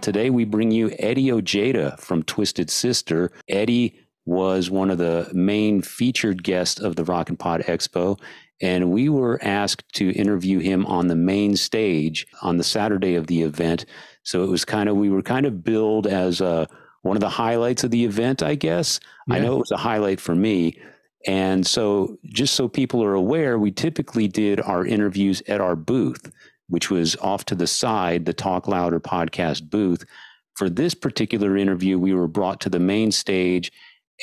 Today we bring you Eddie Ojeda from Twisted Sister. Eddie was one of the main featured guests of the Rock and Pod Expo, and we were asked to interview him on the main stage on the Saturday of the event. So it was kind of we were kind of billed as uh, one of the highlights of the event, I guess. Yeah. I know it was a highlight for me. And so, just so people are aware, we typically did our interviews at our booth which was off to the side, the Talk Louder podcast booth. For this particular interview, we were brought to the main stage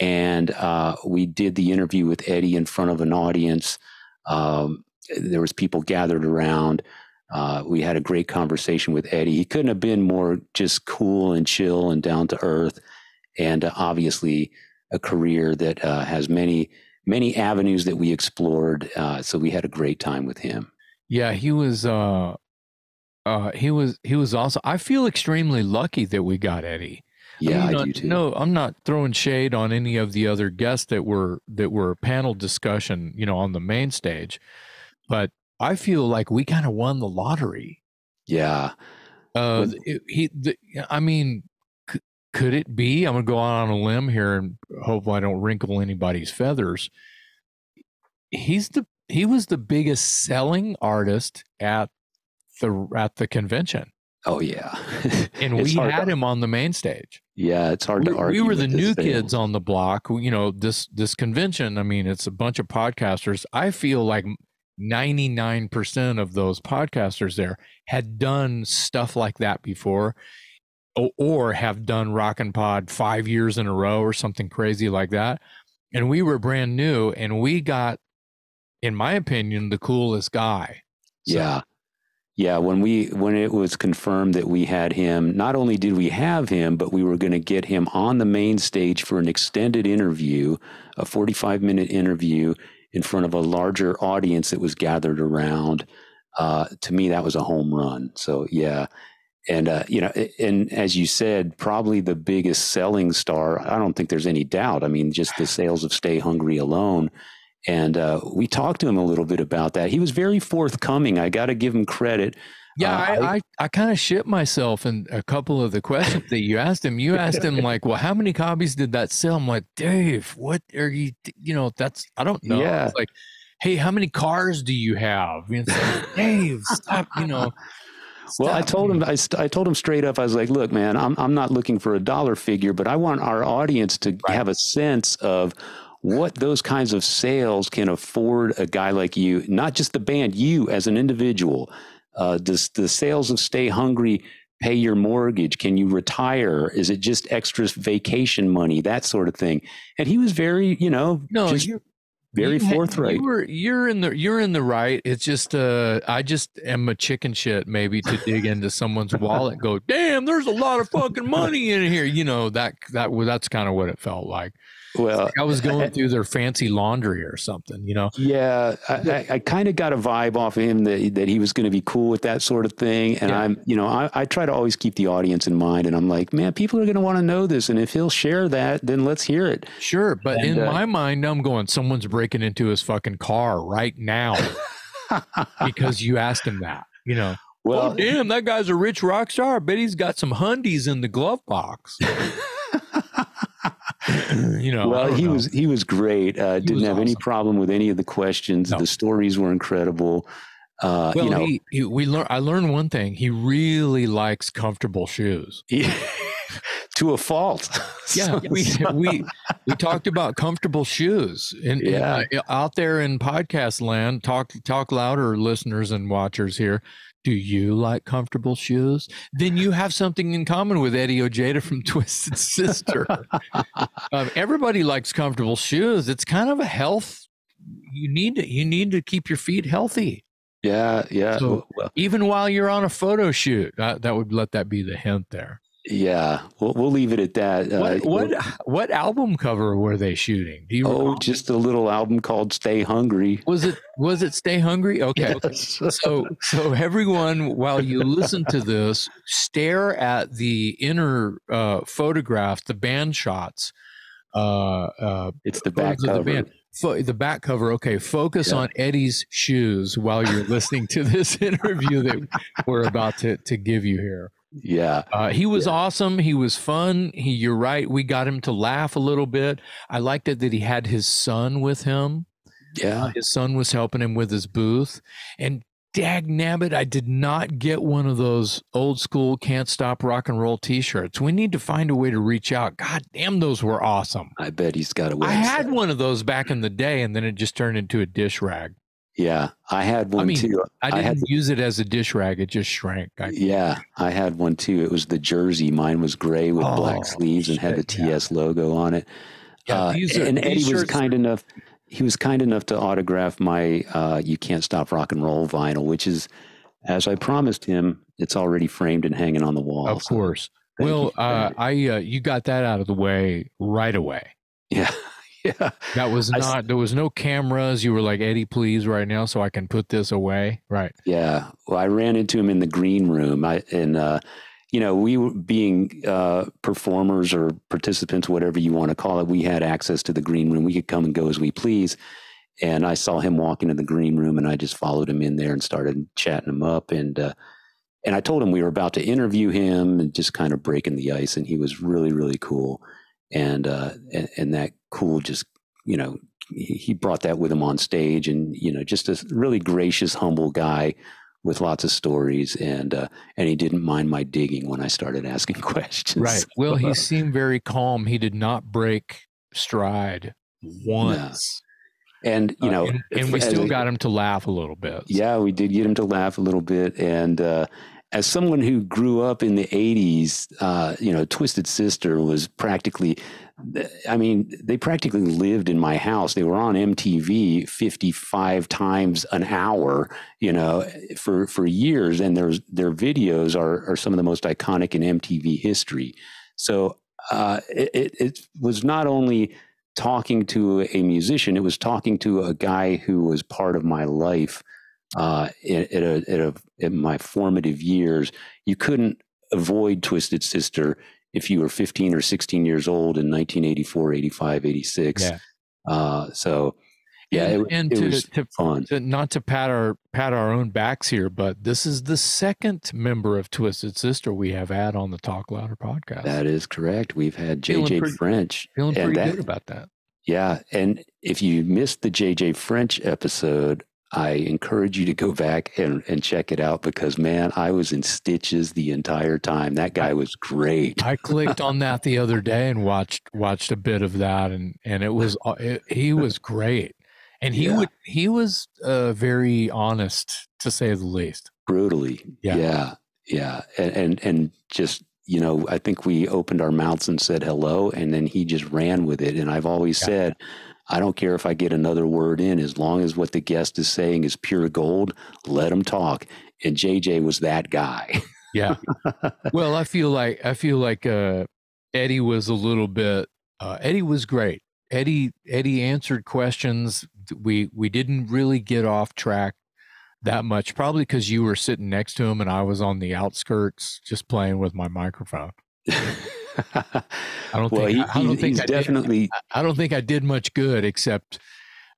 and uh, we did the interview with Eddie in front of an audience. Um, there was people gathered around. Uh, we had a great conversation with Eddie. He couldn't have been more just cool and chill and down to earth, and uh, obviously a career that uh, has many many avenues that we explored. Uh, so we had a great time with him. Yeah, he was. Uh, uh, he was. He was also. I feel extremely lucky that we got Eddie. Yeah, I, mean, I do too. No, I'm not throwing shade on any of the other guests that were that were panel discussion. You know, on the main stage, but I feel like we kind of won the lottery. Yeah. Uh, it, he. The, I mean, could it be? I'm gonna go out on a limb here and hope I don't wrinkle anybody's feathers. He's the he was the biggest selling artist at the at the convention. Oh yeah, and we had to, him on the main stage. Yeah, it's hard we, to argue. We were the new kids on the block. You know this this convention. I mean, it's a bunch of podcasters. I feel like ninety nine percent of those podcasters there had done stuff like that before, or, have done Rock and Pod five years in a row or something crazy like that. And we were brand new, and we got in my opinion, the coolest guy. So. Yeah. Yeah, when we when it was confirmed that we had him, not only did we have him, but we were going to get him on the main stage for an extended interview, a 45-minute interview in front of a larger audience that was gathered around. Uh, to me, that was a home run. So yeah, and uh, you know, and as you said, probably the biggest selling star. I don't think there's any doubt. I mean, just the sales of Stay Hungry alone and uh, we talked to him a little bit about that. He was very forthcoming. I got to give him credit. Yeah, uh, I, I, I kind of shit myself in a couple of the questions that you asked him. You asked him like, "Well, how many copies did that sell?" I'm like, "Dave, what are you? You know, that's I don't know." Yeah. Like, hey, how many cars do you have? You know, like, Dave, stop. You know. Stop. Well, I told him I, I told him straight up. I was like, "Look, man, I'm I'm not looking for a dollar figure, but I want our audience to right. have a sense of what those kinds of sales can afford a guy like you, not just the band, you as an individual. Uh, does the sales of Stay Hungry pay your mortgage? Can you retire? Is it just extra vacation money? That sort of thing. And he was very, you know, no, just very you, forthright. You were, you're in the you're in the right. It's just uh, I just am a chicken shit maybe to dig into someone's wallet. go, damn, there's a lot of fucking money in here. You know that that that's kind of what it felt like. Well, like I was going through their fancy laundry or something, you know. Yeah, I, I, I kind of got a vibe off of him that that he was going to be cool with that sort of thing, and yeah. I'm, you know, I, I try to always keep the audience in mind, and I'm like, man, people are going to want to know this, and if he'll share that, then let's hear it. Sure, but and, in uh, my mind, I'm going, someone's breaking into his fucking car right now because you asked him that, you know. Well, oh, damn, that guy's a rich rock star. I bet he's got some hundies in the glove box. you know. Well, he know. was he was great. Uh, didn't have awesome. any problem with any of the questions. No. The stories were incredible. Uh, well, you know, he, he, we learn. I learned one thing. He really likes comfortable shoes. to a fault. Yeah, we we we talked about comfortable shoes, and, yeah. And, uh, out there in podcast land, talk talk louder, listeners and watchers here. Do you like comfortable shoes? Then you have something in common with Eddie Ojeda from Twisted Sister. um, everybody likes comfortable shoes. It's kind of a health. You need to you need to keep your feet healthy. Yeah, yeah. So well, even while you're on a photo shoot, that, that would let that be the hint there. Yeah, we'll, we'll leave it at that. What uh, what, what, album cover were they shooting? Do you oh, just a little album called "Stay Hungry." Was it was it "Stay Hungry"? Okay, yes. so so everyone, while you listen to this, stare at the inner uh, photograph, the band shots. Uh, uh, it's the back cover. The band. fo- the back cover. Okay, focus yeah. on Eddie's shoes while you're listening to this interview that we're about to to give you here. Yeah, uh, he was yeah. awesome. He was fun. He, you're right. We got him to laugh a little bit. I liked it that he had his son with him. Yeah, uh, his son was helping him with his booth, and dag nabbit, I did not get one of those old school can't stop rock and roll t-shirts. We need to find a way to reach out. God damn, those were awesome. I bet he's got a website. I had one of those back in the day and then it just turned into a dish rag. Yeah, I had one I mean, too. I didn't I had, use it as a dish rag; it just shrank. I, yeah, I had one too. It was the jersey. Mine was gray with oh, black sleeves and had the TS yeah. logo on it. Yeah, uh, are, and Eddie was kind enough he was kind enough to autograph my uh, "You Can't Stop Rock and Roll" vinyl, which is, as I promised him, it's already framed and hanging on the wall. Of so course. Well, uh, I uh, you got that out of the way right away. Yeah. Yeah. That was not, I, there was no cameras. You were like, Eddie, please, right now, so I can put this away. Right. Yeah. Well, I ran into him in the green room. I, and, uh, you know, we were being uh, performers or participants, whatever you want to call it, we had access to the green room. We could come and go as we please. And I saw him walk into the green room, and I just followed him in there and started chatting him up. And uh, and I told him we were about to interview him and just kind of breaking the ice. And he was really, really cool. And uh, and, and that cool just you know he brought that with him on stage, and you know just a really gracious, humble guy with lots of stories, and uh, and he didn't mind my digging when I started asking questions. Right. Well, he seemed very calm. He did not break stride once. And you uh, know, uh, and, and we still got him to laugh a little bit. Yeah, we did get him to laugh a little bit, and uh, as someone who grew up in the 80s, uh, you know, Twisted Sister was practically, I mean, they practically lived in my house. They were on MTV 55 times an hour, you know, for, for years. And their, their videos are, are some of the most iconic in MTV history. So uh, it, it was not only talking to a musician, it was talking to a guy who was part of my life uh, at, a, at, a, at my formative years, you couldn't avoid Twisted Sister if you were 15 or 16 years old in 1984, 85, 86. Yeah. Uh, so, yeah, and, it, and it to, was to, fun. To, not to pat our pat our own backs here, but this is the second member of Twisted Sister we have had on the Talk Louder podcast. That is correct. We've had JJ pretty, French. Feeling pretty that, good about that. Yeah, and if you missed the JJ French episode, I encourage you to go back and, and check it out because man, I was in stitches the entire time. That guy was great. I clicked on that the other day and watched watched a bit of that, and and it was uh, it, he was great, and he yeah. would he was uh, very honest to say the least. Brutally, yeah, yeah, yeah. And, and and just you know, I think we opened our mouths and said hello, and then he just ran with it. And I've always yeah. said I don't care if I get another word in, as long as what the guest is saying is pure gold, let them talk. And JJ was that guy. yeah. Well, I feel like I feel like uh, Eddie was a little bit. Uh, Eddie was great. Eddie Eddie answered questions. We we didn't really get off track that much, probably because you were sitting next to him and I was on the outskirts just playing with my microphone. I don't well, think. He, I don't think I definitely. Did, I don't think I did much good except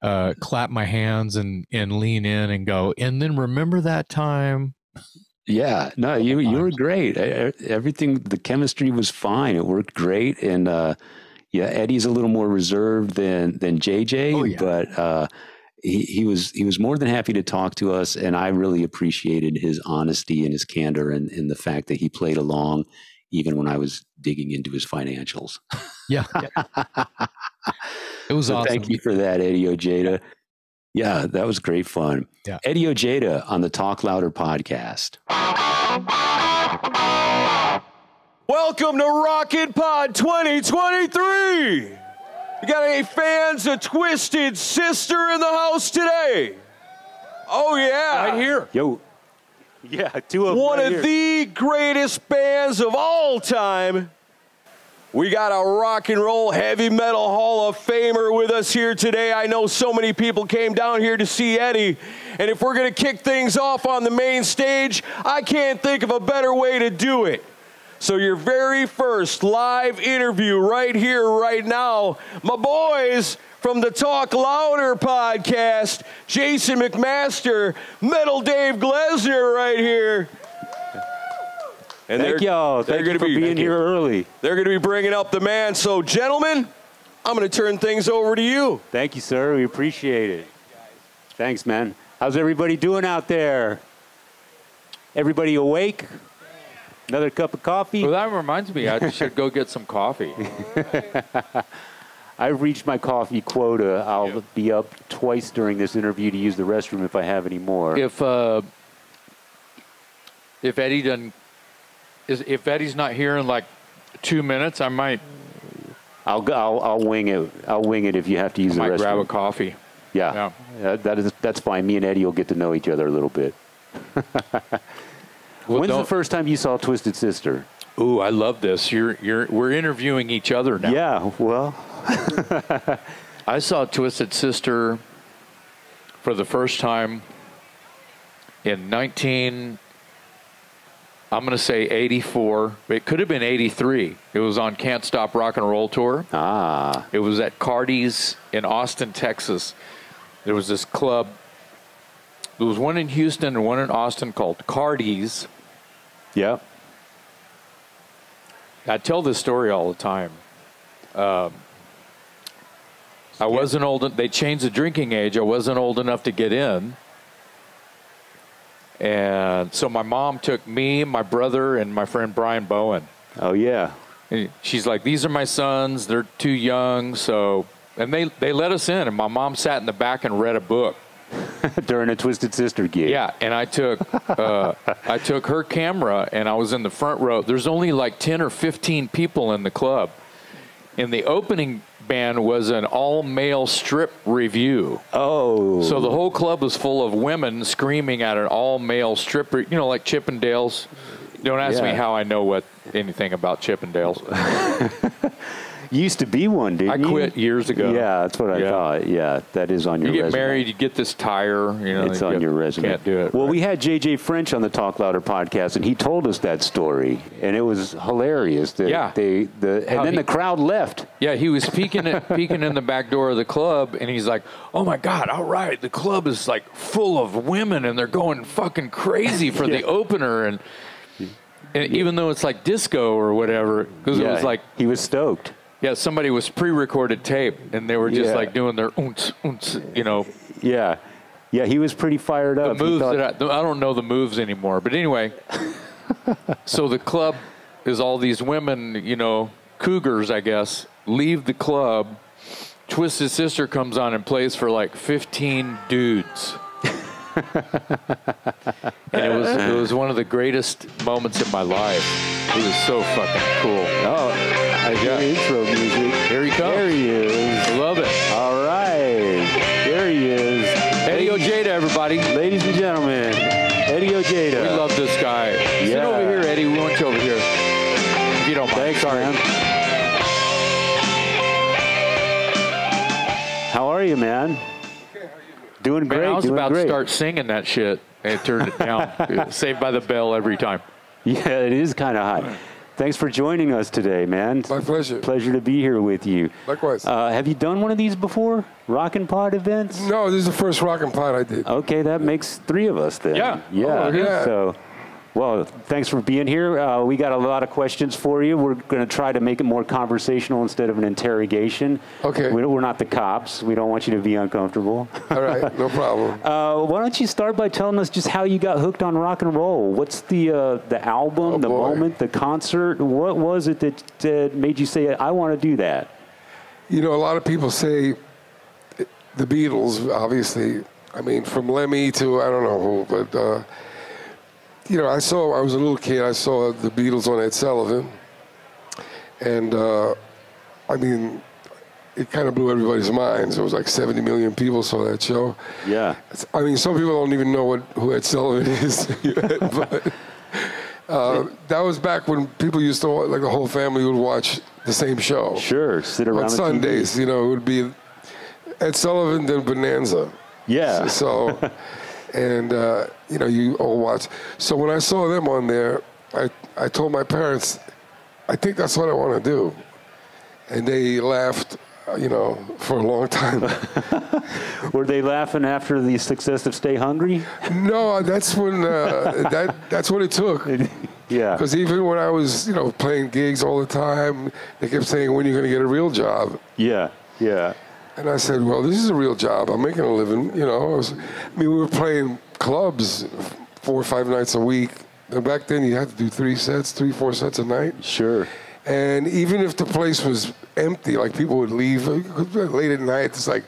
uh, clap my hands and and lean in and go. And then remember that time. Yeah, no, you you were great. Everything, the chemistry was fine. It worked great, and uh, yeah, Eddie's a little more reserved than than JJ, oh, yeah. but uh, he he was he was more than happy to talk to us, and I really appreciated his honesty and his candor, and, and the fact that he played along even when I was digging into his financials. Yeah. it was so awesome. Thank you for that, Eddie Ojeda. Yeah, that was great fun. Yeah. Eddie Ojeda on the Talk Louder podcast. Welcome to Rockin' Pod 2023. We got any fans of Twisted Sister in the house today? Oh yeah, right here. Yo, yeah, two of One right of here. the greatest bands of all time. We got a rock and roll heavy metal hall of famer with us here today. I know so many people came down here to see Eddie. And if we're going to kick things off on the main stage, I can't think of a better way to do it. So, your very first live interview right here, right now, my boys from the Talk Louder podcast, Jason McMaster, Metal Dave Glesner right here. And Thank y'all. Thank you for be, being here early. They're going to be bringing up the man. So, gentlemen, I'm going to turn things over to you. Thank you, sir. We appreciate it. Thanks, man. How's everybody doing out there? Everybody awake? Another cup of coffee? Well, that reminds me, I should go get some coffee. I've reached my coffee quota. I'll yep. be up twice during this interview to use the restroom if I have any more. If uh, if Eddie doesn't, is, if Eddie's not here in like two minutes, I might. I'll I'll, I'll wing it. I'll wing it if you have to use I the might restroom. grab a coffee. Yeah, yeah. that is that's fine. Me and Eddie will get to know each other a little bit. Well, When's the first time you saw Twisted Sister? Ooh, I love this. You're you're we're interviewing each other now. Yeah, well, I saw Twisted Sister for the first time in 19 I'm going to say 84. It could have been 83. It was on Can't Stop Rock and Roll Tour. Ah. It was at Cardi's in Austin, Texas. There was this club. There was one in Houston and one in Austin called Cardi's. Yeah. I tell this story all the time. Um, I wasn't old. They changed the drinking age. I wasn't old enough to get in, and so my mom took me, my brother, and my friend Brian Bowen. Oh yeah. And she's like, "These are my sons. They're too young." So, and they they let us in, and my mom sat in the back and read a book. during a Twisted Sister gig. Yeah, and I took uh, I took her camera and I was in the front row. There's only like ten or fifteen people in the club. And the opening band was an all male strip revue. Oh. So the whole club was full of women screaming at an all male strip, you know, like Chippendales. Don't ask yeah. me how I know what anything about Chippendales. used to be one, didn't you? I quit years ago. Yeah, that's what I yeah. thought. Yeah, that is on your. Resume. You get resume. married, you get this tire. You know, it's on your resume. Can't do it. Well, right. we had JJ French on the Talk Louder podcast, and he told us that story, and it was hilarious. That yeah. They the and How then he, the crowd left. Yeah, he was peeking at, peeking in the back door of the club, and he's like, "Oh my god, all right, the club is like full of women, and they're going fucking crazy for yeah. the opener." And and even though it's like disco or whatever, because yeah, it was like he was stoked. Yeah, somebody was pre-recorded tape, and they were just yeah. like doing their oons, oons, you know. Yeah, yeah, he was pretty fired up. The moves thought... that I, I don't know the moves anymore, but anyway. so the club is all these women, you know, cougars, I guess, leave the club. Twisted Sister comes on and plays for like 15 dudes. and it was it was one of the greatest moments in my life. It was so fucking cool. Oh, I got intro music. Here he comes. There he is. Love it. All right. There he is. Eddie Ojeda, everybody. Ladies and gentlemen, Eddie Ojeda. We love this guy. Yeah. Sit over here, Eddie. We want you over here. If you don't mind. Thanks, Sorry. man. How are you, man? Doing great. Man, I was doing about great. to start singing that shit and turned it down. Saved by the bell every time. Yeah, it is kind of hot. Thanks for joining us today, man. My pleasure. Pleasure to be here with you. Likewise. Uh, have you done one of these before? Rock and Pod events? No, this is the first Rock and Pod I did. Okay, that makes three of us then. Yeah. Yeah. Oh, yeah. So well, thanks for being here. Uh, we got a lot of questions for you. We're going to try to make it more conversational instead of an interrogation. Okay. We, are not the cops. We don't want you to be uncomfortable. All right, no problem. uh, why don't you start by telling us just how you got hooked on rock and roll? What's the uh, the album, oh, the boy. moment, the concert? What was it that uh, made you say, "I want to do that"? You know, a lot of people say the Beatles. Obviously, I mean, from Lemmy to I don't know who, but uh, you know, I saw, I was a little kid, I saw the Beatles on Ed Sullivan. And, uh, I mean, it kind of blew everybody's minds. It was like 70 million people saw that show. Yeah. I mean, some people don't even know what, who Ed Sullivan is. but uh, that was back when people used to, like the whole family would watch the same show. Sure, sit around On Sundays, you know, it would be Ed Sullivan, then Bonanza. Yeah. So, and uh, you know you all watch. So when I saw them on there, I I told my parents, I think that's what I want to do, and they laughed uh, you know, for a long time. Were they laughing after the success of Stay Hungry? no, that's when uh, that that's what it took. Yeah. Because even when I was, you know, playing gigs all the time, they kept saying, "When are you going to get a real job?" Yeah. Yeah. And I said, "Well, this is a real job. I'm making a living." You know, I, was, I mean, we were playing clubs four or five nights a week. And back then, you had to do three sets, three, four sets a night. Sure. And even if the place was empty, like people would leave late at night, it's like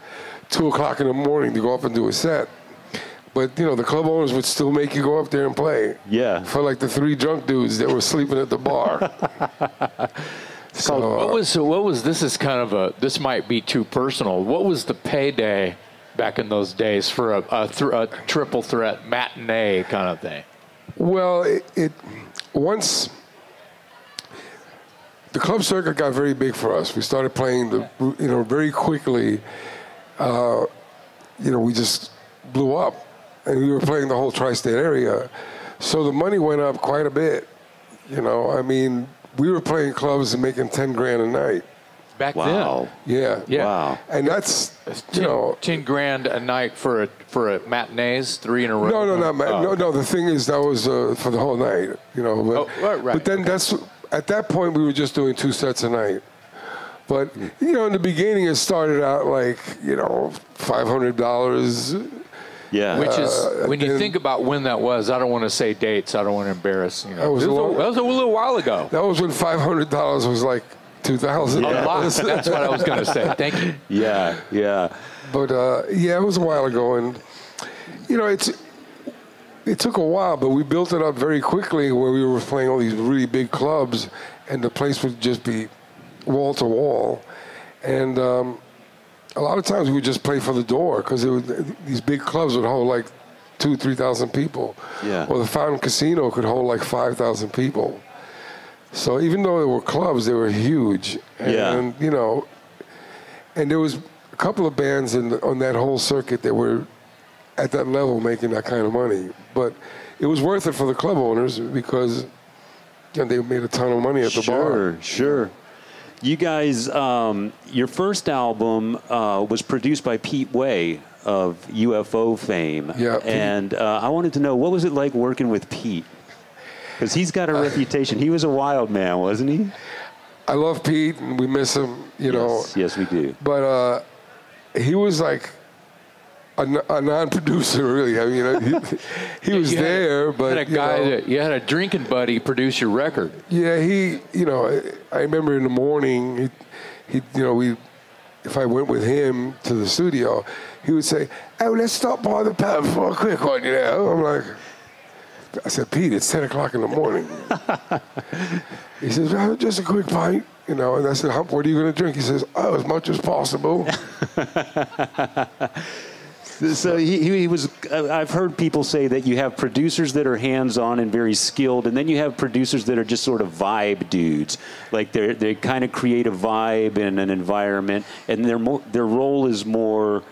two o'clock in the morning to go up and do a set. But you know, the club owners would still make you go up there and play. Yeah. For like the three drunk dudes that were sleeping at the bar. so What was what was this is kind of a this might be too personal. What was the payday back in those days for a a, th- a triple threat matinee kind of thing? well, it, it once the club circuit got very big for us. We started playing the you know very quickly. Uh, you know, we just blew up, and we were playing the whole tri-state area, so the money went up quite a bit. You know, I mean, we were playing clubs and making ten grand a night. Back Wow. Yeah, Yeah. Wow. and that's then, you ten, know. 10 grand a night for a for a matinees, three in a row. No, no, no, Oh. no, no. The thing is, that was uh, for the whole night, you know. But, Oh, right, right, but then that's at that point we were just doing two sets a night. But you know, in the beginning, it started out like you know five hundred dollars. Yeah. Which is when you think about when that was. I don't want to say dates. I don't want to embarrass. You know, That was It a long- that was a little while ago. That was when five hundred dollars was like two thousand. A lot. That's what I was going to say. Thank you. yeah. Yeah. But uh, yeah, it was a while ago, and you know, it's it took a while, but we built it up very quickly. Where we were playing all these really big clubs, and the place would just be wall to wall, and um, a lot of times we would just play for the door because these big clubs would hold like two, three thousand people. Yeah. Or the Fountain Casino could hold like five thousand people. So even though they were clubs, they were huge. And, Yeah. you know, and there was a couple of bands in the, on that whole circuit that were at that level making that kind of money. But it was worth it for the club owners because you know, they made a ton of money at the sure, bar. Sure, sure. You guys, um, your first album uh, was produced by Pete Way of UFO fame. Yeah, And uh, I wanted to know what was it like working with Pete? Because he's got a reputation. He was a wild man, wasn't he? I love Pete and we miss him, you know. Yes, yes, we do. But uh, he was like a, a non-producer, really. I mean, he, he was had- there, but had a you guy know, that you had a drinking buddy produce your record. Yeah, he, you know, I- I remember in the morning, he, he, you know, we, if I went with him to the studio, he would say, "Oh, let's stop by the pub for a quick one," you know. I'm like, I said, Pete, it's ten o'clock in the morning. he says, well, just a quick pint, you know. And I said, How, what are you going to drink? He says, Oh, as much as possible. So he, he he was. uh, I've heard people say that you have producers that are hands-on and very skilled, and then you have producers that are just sort of vibe dudes. Like they they kind of create a vibe in an environment, and their mo- their role is more,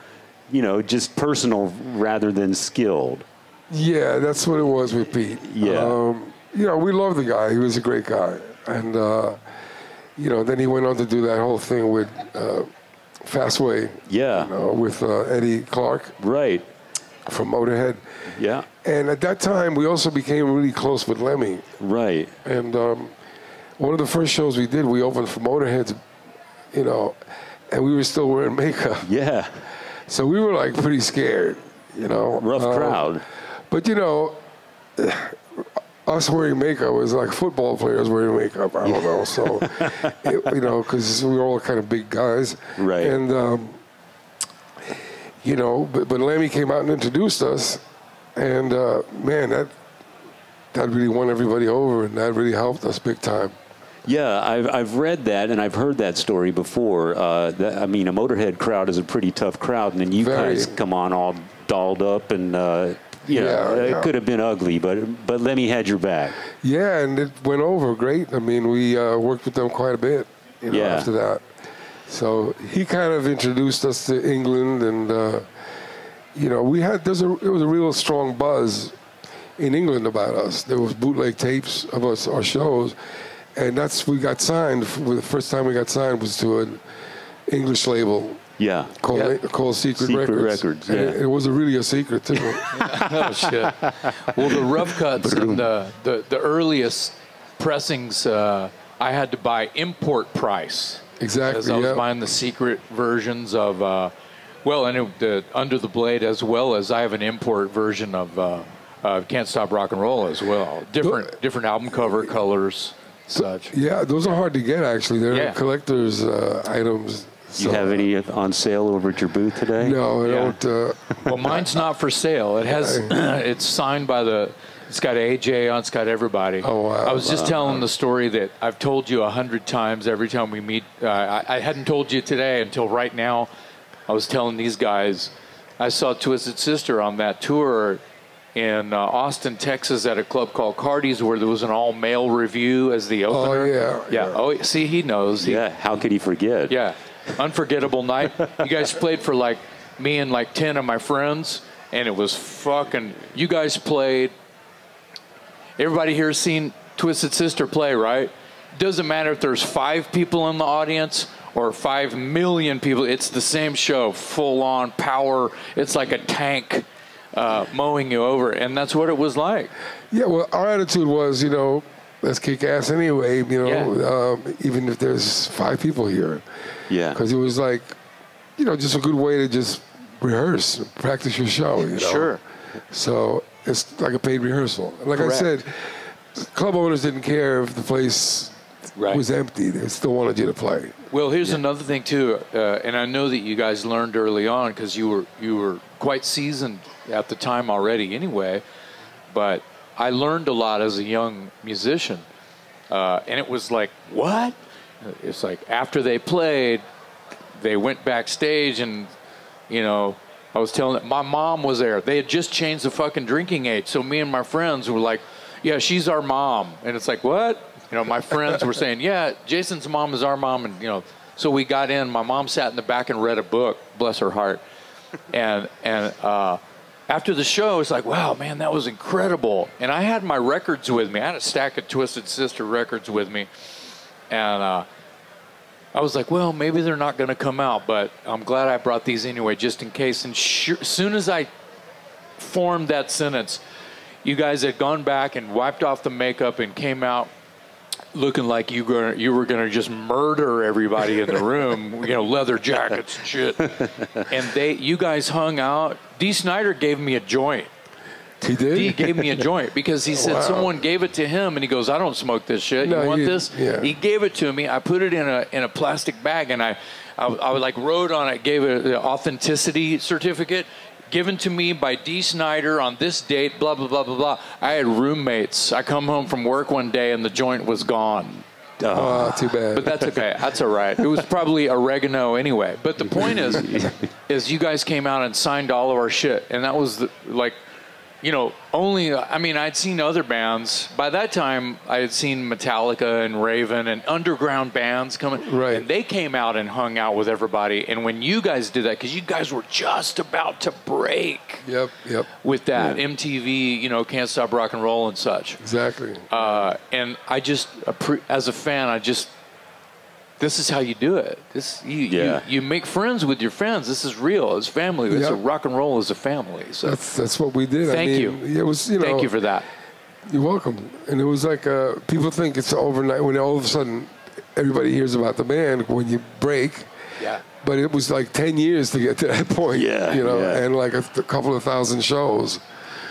you know, just personal rather than skilled. Yeah, that's what it was with Pete. Yeah. Um, you know, we love the guy. He was a great guy. And, uh, you know, then he went on to do that whole thing with uh, Fastway, Yeah. you know, with uh, Eddie Clarke Right. from Motorhead. Yeah. And at that time, we also became really close with Lemmy. Right. And um, one of the first shows we did, we opened for Motorhead, you know, and we were still wearing makeup. Yeah. So we were like pretty scared, you know. Rough Um, crowd. But you know, us wearing makeup was like football players wearing makeup. I don't know. So, it, you know, because we were all kind of big guys. Right. And, um, you know, but, but Lemmy came out and introduced us. And, uh, man, that, that really won everybody over and that really helped us big time. Yeah, I've, I've read that and I've heard that story before. Uh, that, I mean, a Motorhead crowd is a pretty tough crowd, and then you Very. guys come on all dolled up, and uh, you know, Yeah, it yeah. could have been ugly, but but Lemmy had your back. Yeah, and it went over great. I mean, we uh, worked with them quite a bit, you know, Yeah. after that. So he kind of introduced us to England, and uh, you know, we had there's a there was a real strong buzz in England about us. There was bootleg tapes of us, our shows, and that's we got signed. For the first time we got signed was to an English label Yeah. called Yeah. called Secret, Secret Records. Records, yeah. it, it was a really a secret too. oh shit. Well, the rough cuts and the, the the earliest pressings, uh, I had to buy import price. Exactly, As I was yeah. buying the secret versions of, uh, well, and it, the Under the Blade as well as I have an import version of uh, uh, Can't Stop Rock and Roll as well. Different different album cover colors, such. yeah, those are hard to get actually. They're Yeah. collectors uh, items. You have any on sale over at your booth today? No, I Yeah. don't. Uh, Well, mine's not for sale. It has it's signed by the. It's got AJ on. It's got everybody. Oh, wow. I was just telling the story that I've told you a hundred times every time we meet. Uh, I, I hadn't told you today until right now. I was telling these guys. I saw Twisted Sister on that tour in uh, Austin, Texas, at a club called Cardi's, where there was an all-male revue as the opener. oh opener. yeah, Yeah. Oh, see, he knows. He, Yeah. How could he forget? yeah, unforgettable night. You guys played for like me and like ten of my friends, and it was fucking. You guys played. Everybody here has seen Twisted Sister play, right? Doesn't matter if there's five people in the audience or five million people. It's the same show, full on power. It's like a tank uh, mowing you over, and that's what it was like. Yeah, well, our attitude was, you know, let's kick ass anyway. You know, um, even if there's five people here, Yeah. because it was like, you know, just a good way to just rehearse, practice your show. You know? Sure. So it's like a paid rehearsal. And like I said, club owners didn't care if the place Right. was empty; they still wanted you to play. Well, here's another thing too, uh, and I know that you guys learned early on because you were you were quite seasoned at the time already, anyway. But I learned a lot as a young musician, uh, and it was like what? It's like after they played, they went backstage, and you know, I was telling my mom was there. They had just changed the fucking drinking age, so me and my friends were like, "Yeah, she's our mom," and it's like what? You know, my friends were saying, "Yeah, Jason's mom is our mom," and you know, so we got in. My mom sat in the back and read a book. Bless her heart. And and uh, after the show, it's like, "Wow, man, that was incredible." And I had my records with me. I had a stack of Twisted Sister records with me, and uh, I was like, "Well, maybe they're not going to come out, but I'm glad I brought these anyway, just in case." And sure, as soon as I formed that sentence, you guys had gone back and wiped off the makeup and came out looking like you were you were going to just murder everybody in the room, you know, leather jackets and shit. And they, you guys hung out. Dee Snider gave me a joint. He did. Dee gave me a joint because he oh, said Wow. someone gave it to him, and he goes, "I don't smoke this shit. No, you want you- this?" yeah. He gave it to me. I put it in a in a plastic bag, and I, I, I like wrote on it, gave it an authenticity certificate. Given to me by Dee Snider on this date, blah blah blah blah blah. I had roommates. I come home from work one day and the joint was gone. Oh, too bad. But that's okay. That's all right. It was probably oregano anyway. But the point is, is you guys came out and signed all of our shit, and that was the, like, you know, only. I mean, I'd seen other bands by that time. I had seen Metallica and Raven and underground bands coming, Right. And they came out and hung out with everybody. And when you guys did that, because you guys were just about to break yep, yep, with that MTV, you know, Can't Stop Rock and Roll and such. exactly. Uh, and I just, as a fan, I just, this is how you do it. This you, Yeah. you you make friends with your fans. This is real. It's family. It's a rock and roll is a family. So that's that's what we did. I Thank mean, you. It was you know. thank you for that. You're welcome. And it was like uh, people think it's overnight when all of a sudden everybody hears about the band when you break. Yeah. But it was like ten years to get to that point. Yeah, You know, yeah. and like a, th- couple of thousand shows.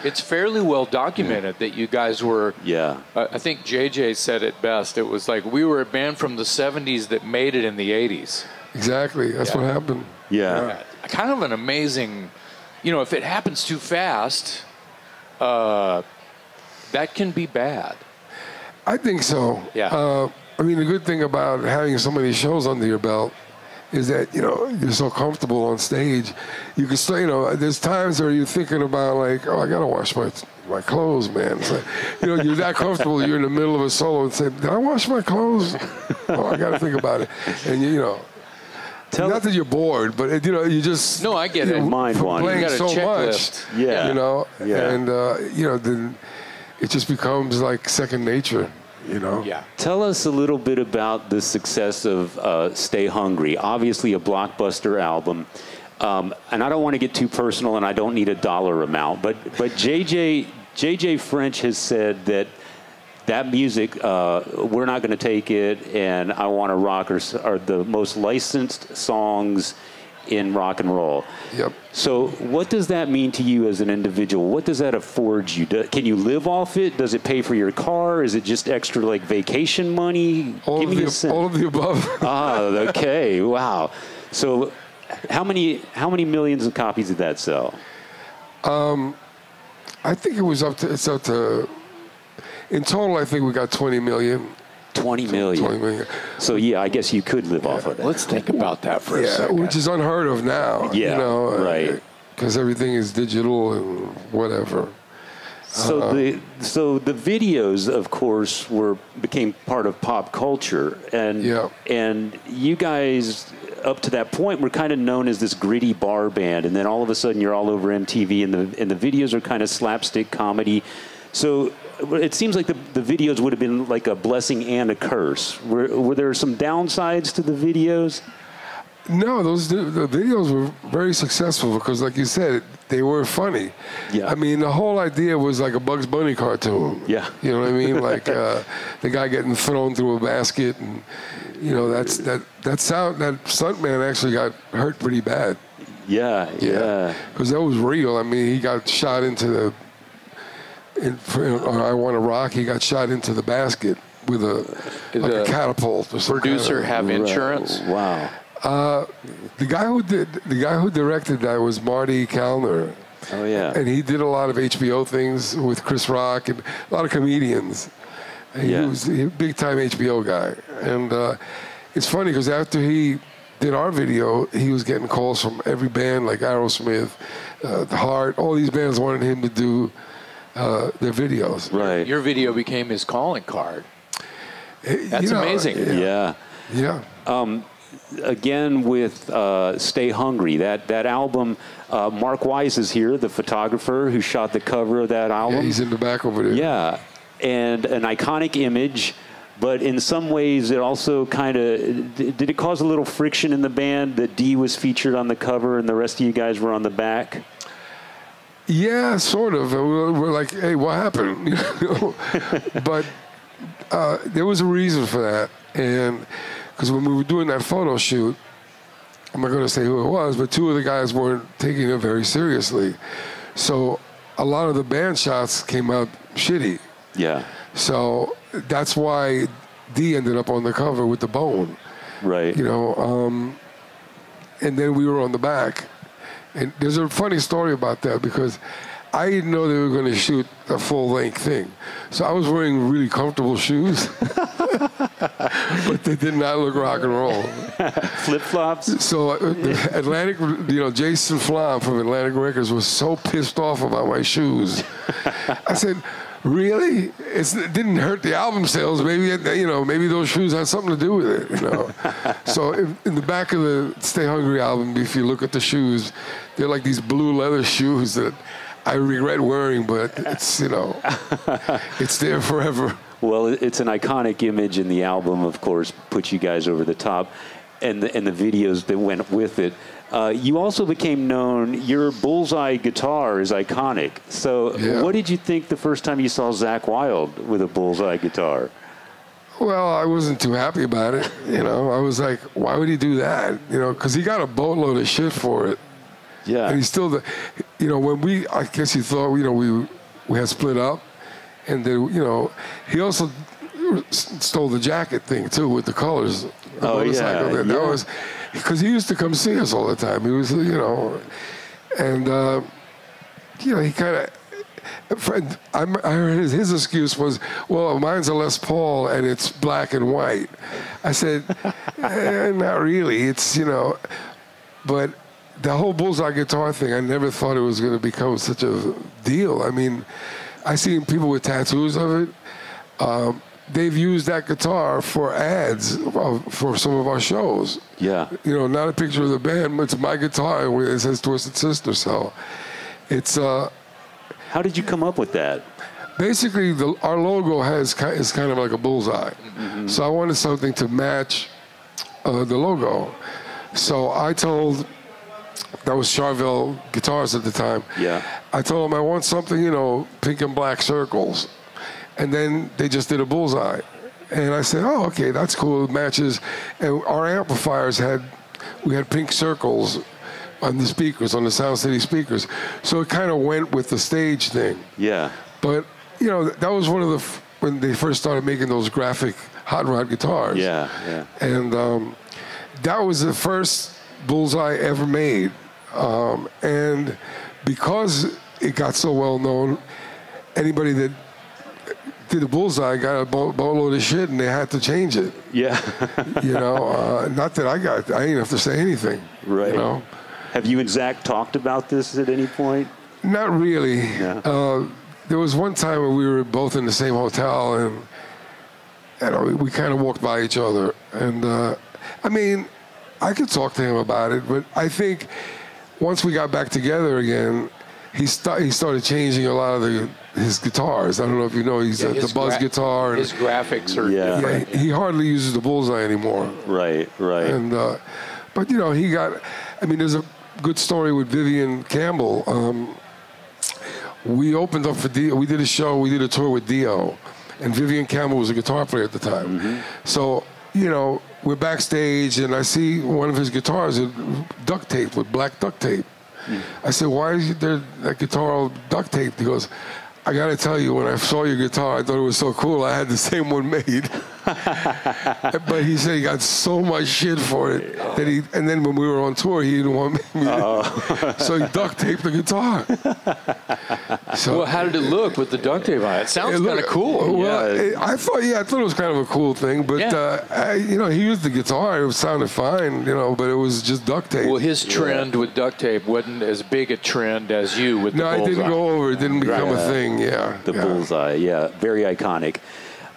It's fairly well documented that you guys were. Yeah. Uh, I think JJ said it best. It was like we were a band from the '70s that made it in the '80s. Exactly. That's what happened. Yeah. Kind of an amazing, you know, if it happens too fast, uh, that can be bad. I think so. Yeah. Uh, I mean, the good thing about having so many shows under your belt is that you know you're so comfortable on stage. You can stay. You know, there's times where you're thinking about like, oh, I gotta wash my my clothes, man. It's like, you know, you're that comfortable. You're in the middle of a solo and say, did I wash my clothes? oh, I gotta think about it. And you, you know. Tell- not that you're bored, but it, you know, you just No, I get you it. know, Mind from wandering. playing You got a so much. checklist. Yeah. you know, Yeah. and uh, you know, then it just becomes like second nature. You know. Yeah. Tell us a little bit about the success of uh, Stay Hungry. Obviously, a blockbuster album. Um, and I don't want to get too personal, and I don't need a dollar amount, but but JJ JJ French has said that that music uh, we're not going to take it, and I want to rock are, are the most licensed songs in rock and roll. Yep. So, what does that mean to you as an individual? What does that afford you? Do, can you live off it? Does it pay for your car? Is it just extra like vacation money? All Give of me the all of the above. ah, okay, wow. So, how many how many millions of copies did that sell? Um, I think it was up to it's up to. In total, I think we got 20 million. Twenty million. 20 million. So yeah, I guess you could live off of that. Let's think about that for a Yeah, second. which is unheard of now. Yeah, you know, right. Because everything is digital and whatever. So Uh-huh. the so the videos, of course, were became part of pop culture, and Yeah. and you guys up to that point were kind of known as this gritty bar band, and then all of a sudden you're all over MTV, and the and the videos are kind of slapstick comedy. So it seems like the, the videos would have been like a blessing and a curse. Were were there some downsides to the videos? No, those the, videos were very successful because, like you said, they were funny. Yeah. I mean, the whole idea was like a Bugs Bunny cartoon. Yeah. You know what I mean? like uh, the guy getting thrown through a basket, and you know that's that that sound that stuntman actually got hurt pretty bad. Yeah, yeah, Because that was real. I mean, he got shot into the. In, or I want to rock. He got shot into the basket with a like a catapult. Or some kind Producer of- have insurance? Wow. The guy who did the guy who directed that was Marty Callner, Oh yeah. and he did a lot of HBO things with Chris Rock and a lot of comedians. And Yeah. He was a big time HBO guy, and uh, it's funny because after he did our video, he was getting calls from every band like Aerosmith, uh, The Heart. All these bands wanted him to do uh, their videos. Right. Your video became his calling card. You That's know, amazing. Yeah. yeah. yeah. again with uh, Stay Hungry. That that album, uh, Mark Weiss is here, the photographer who shot the cover of that Yeah, album. he's in the back over there. Yeah, and an iconic image. But in some ways, it also kind of did it cause a little friction in the band that Dee was featured on the cover and the rest of you guys were on the back. Yeah, sort of. We're, like, hey, what happened? You know? but uh, there was a reason for that, and because when we were doing that photo shoot, I'm not going to say who it was, but two of the guys weren't taking it very seriously, so a lot of the band shots came out shitty. Yeah, So that's why Dee ended up on the cover with the bone right. you know. Um, and then we were on the back. And there's a funny story about that because I didn't know they were going to shoot a full length thing. So I was wearing really comfortable shoes, but they did not look rock and roll. Flip flops. So uh, Atlantic, you know, Jason Flom from Atlantic Records was so pissed off about my shoes. I said, "Really? It's, it didn't hurt the album sales. Maybe it, you know, maybe those shoes had something to do with it. You know." so if, in the back of the Stay Hungry album, if you look at the shoes, they're like these blue leather shoes that I regret wearing, but it's you know, it's there forever. Well, it's an iconic image, and the album, of course, puts you guys over the top, and the, and the videos that went with it. Uh, you also became known. Your bullseye guitar is iconic. So, Yeah. what did you think the first time you saw Zakk Wylde with a bullseye guitar? Well, I wasn't too happy about it. You know, I was like, why would he do that? You know, because he got a boatload of shit for it. Yeah, And he's still the, you know, when we, I guess he thought, you know, we we had split up, and then you know, he also stole the jacket thing too with the colors. the Oh, yeah, that, that yeah. was because he used to come see us all the time. He was, you know, and uh, you know, he kind of. I heard his, his excuse was, well, mine's a Les Paul and it's black and white. I said, eh, not really. It's, you know, but the whole bullseye guitar thing, I never thought it was going to become such a deal. I mean, I seen people with tattoos of it. Um, they've used that guitar for ads for some of our shows. yeah. You know, not a picture of the band, but it's my guitar where it says Twisted Sister. So it's, uh, How did you come up with that? basically the, our logo has is kind of like a bullseye. So I wanted something to match uh, the logo. So I told that was Charvel Guitars at the time. Yeah. I told them I want something, you know, pink and black circles, and then they just did a bullseye, and I said, oh, okay, that's cool, it matches. And our amplifiers had we had pink circles on the speakers, on the Sound City speakers, so it kind of went with the stage thing. Yeah. But you know, that was one of the f- when they first started making those graphic hot rod guitars. Yeah. Yeah. And um, that was the first bullseye ever made. Um, and because it got so well known, anybody that did the bullseye got a boatload of shit, and they had to change it. Yeah. You know, uh, not that I got, I didn't have to say anything. Right. You know, Have you and Zakk talked about this at any point? not really. Uh, there was one time when we were both in the same hotel, and you know, we, we kind of walked by each other, and uh, I mean, I could talk to him about it, but I think once we got back together again, he sta- he started changing a lot of the his guitars. I don't know if you know, he's Yeah, uh, the buzz gra- guitar, and His graphics are Yeah. yeah, he, he hardly uses the bullseye anymore. Right. Right. And uh, but you know, he got. I mean, there's a good story with Vivian Campbell. Um, we opened up for Dio. We did a show. We did a tour with Dio, and Vivian Campbell was a guitar player at the time. So you know, we're backstage, and I see one of his guitars is duct taped with black duct tape. I said, "Why is there that guitar all duct taped?" He goes. I gotta tell you, when I saw your guitar, I thought it was so cool. I had the same one made. but he said he got so much shit for it that he. And then when we were on tour, he didn't want me. To, so he duct taped the guitar. So Well, how did it look with the duct tape on it? It sounds kind of cool. Well, Yeah. it- I thought, yeah, I thought it was kind of a cool thing. But Yeah. uh, I, you know, he used the guitar. It sounded fine, you know, but it was just duct tape. Well, his trend with duct tape wasn't as big a trend as you with the duct. no, the I didn't go over. It didn't become a thing. Yeah, The yeah. bullseye, yeah, very iconic.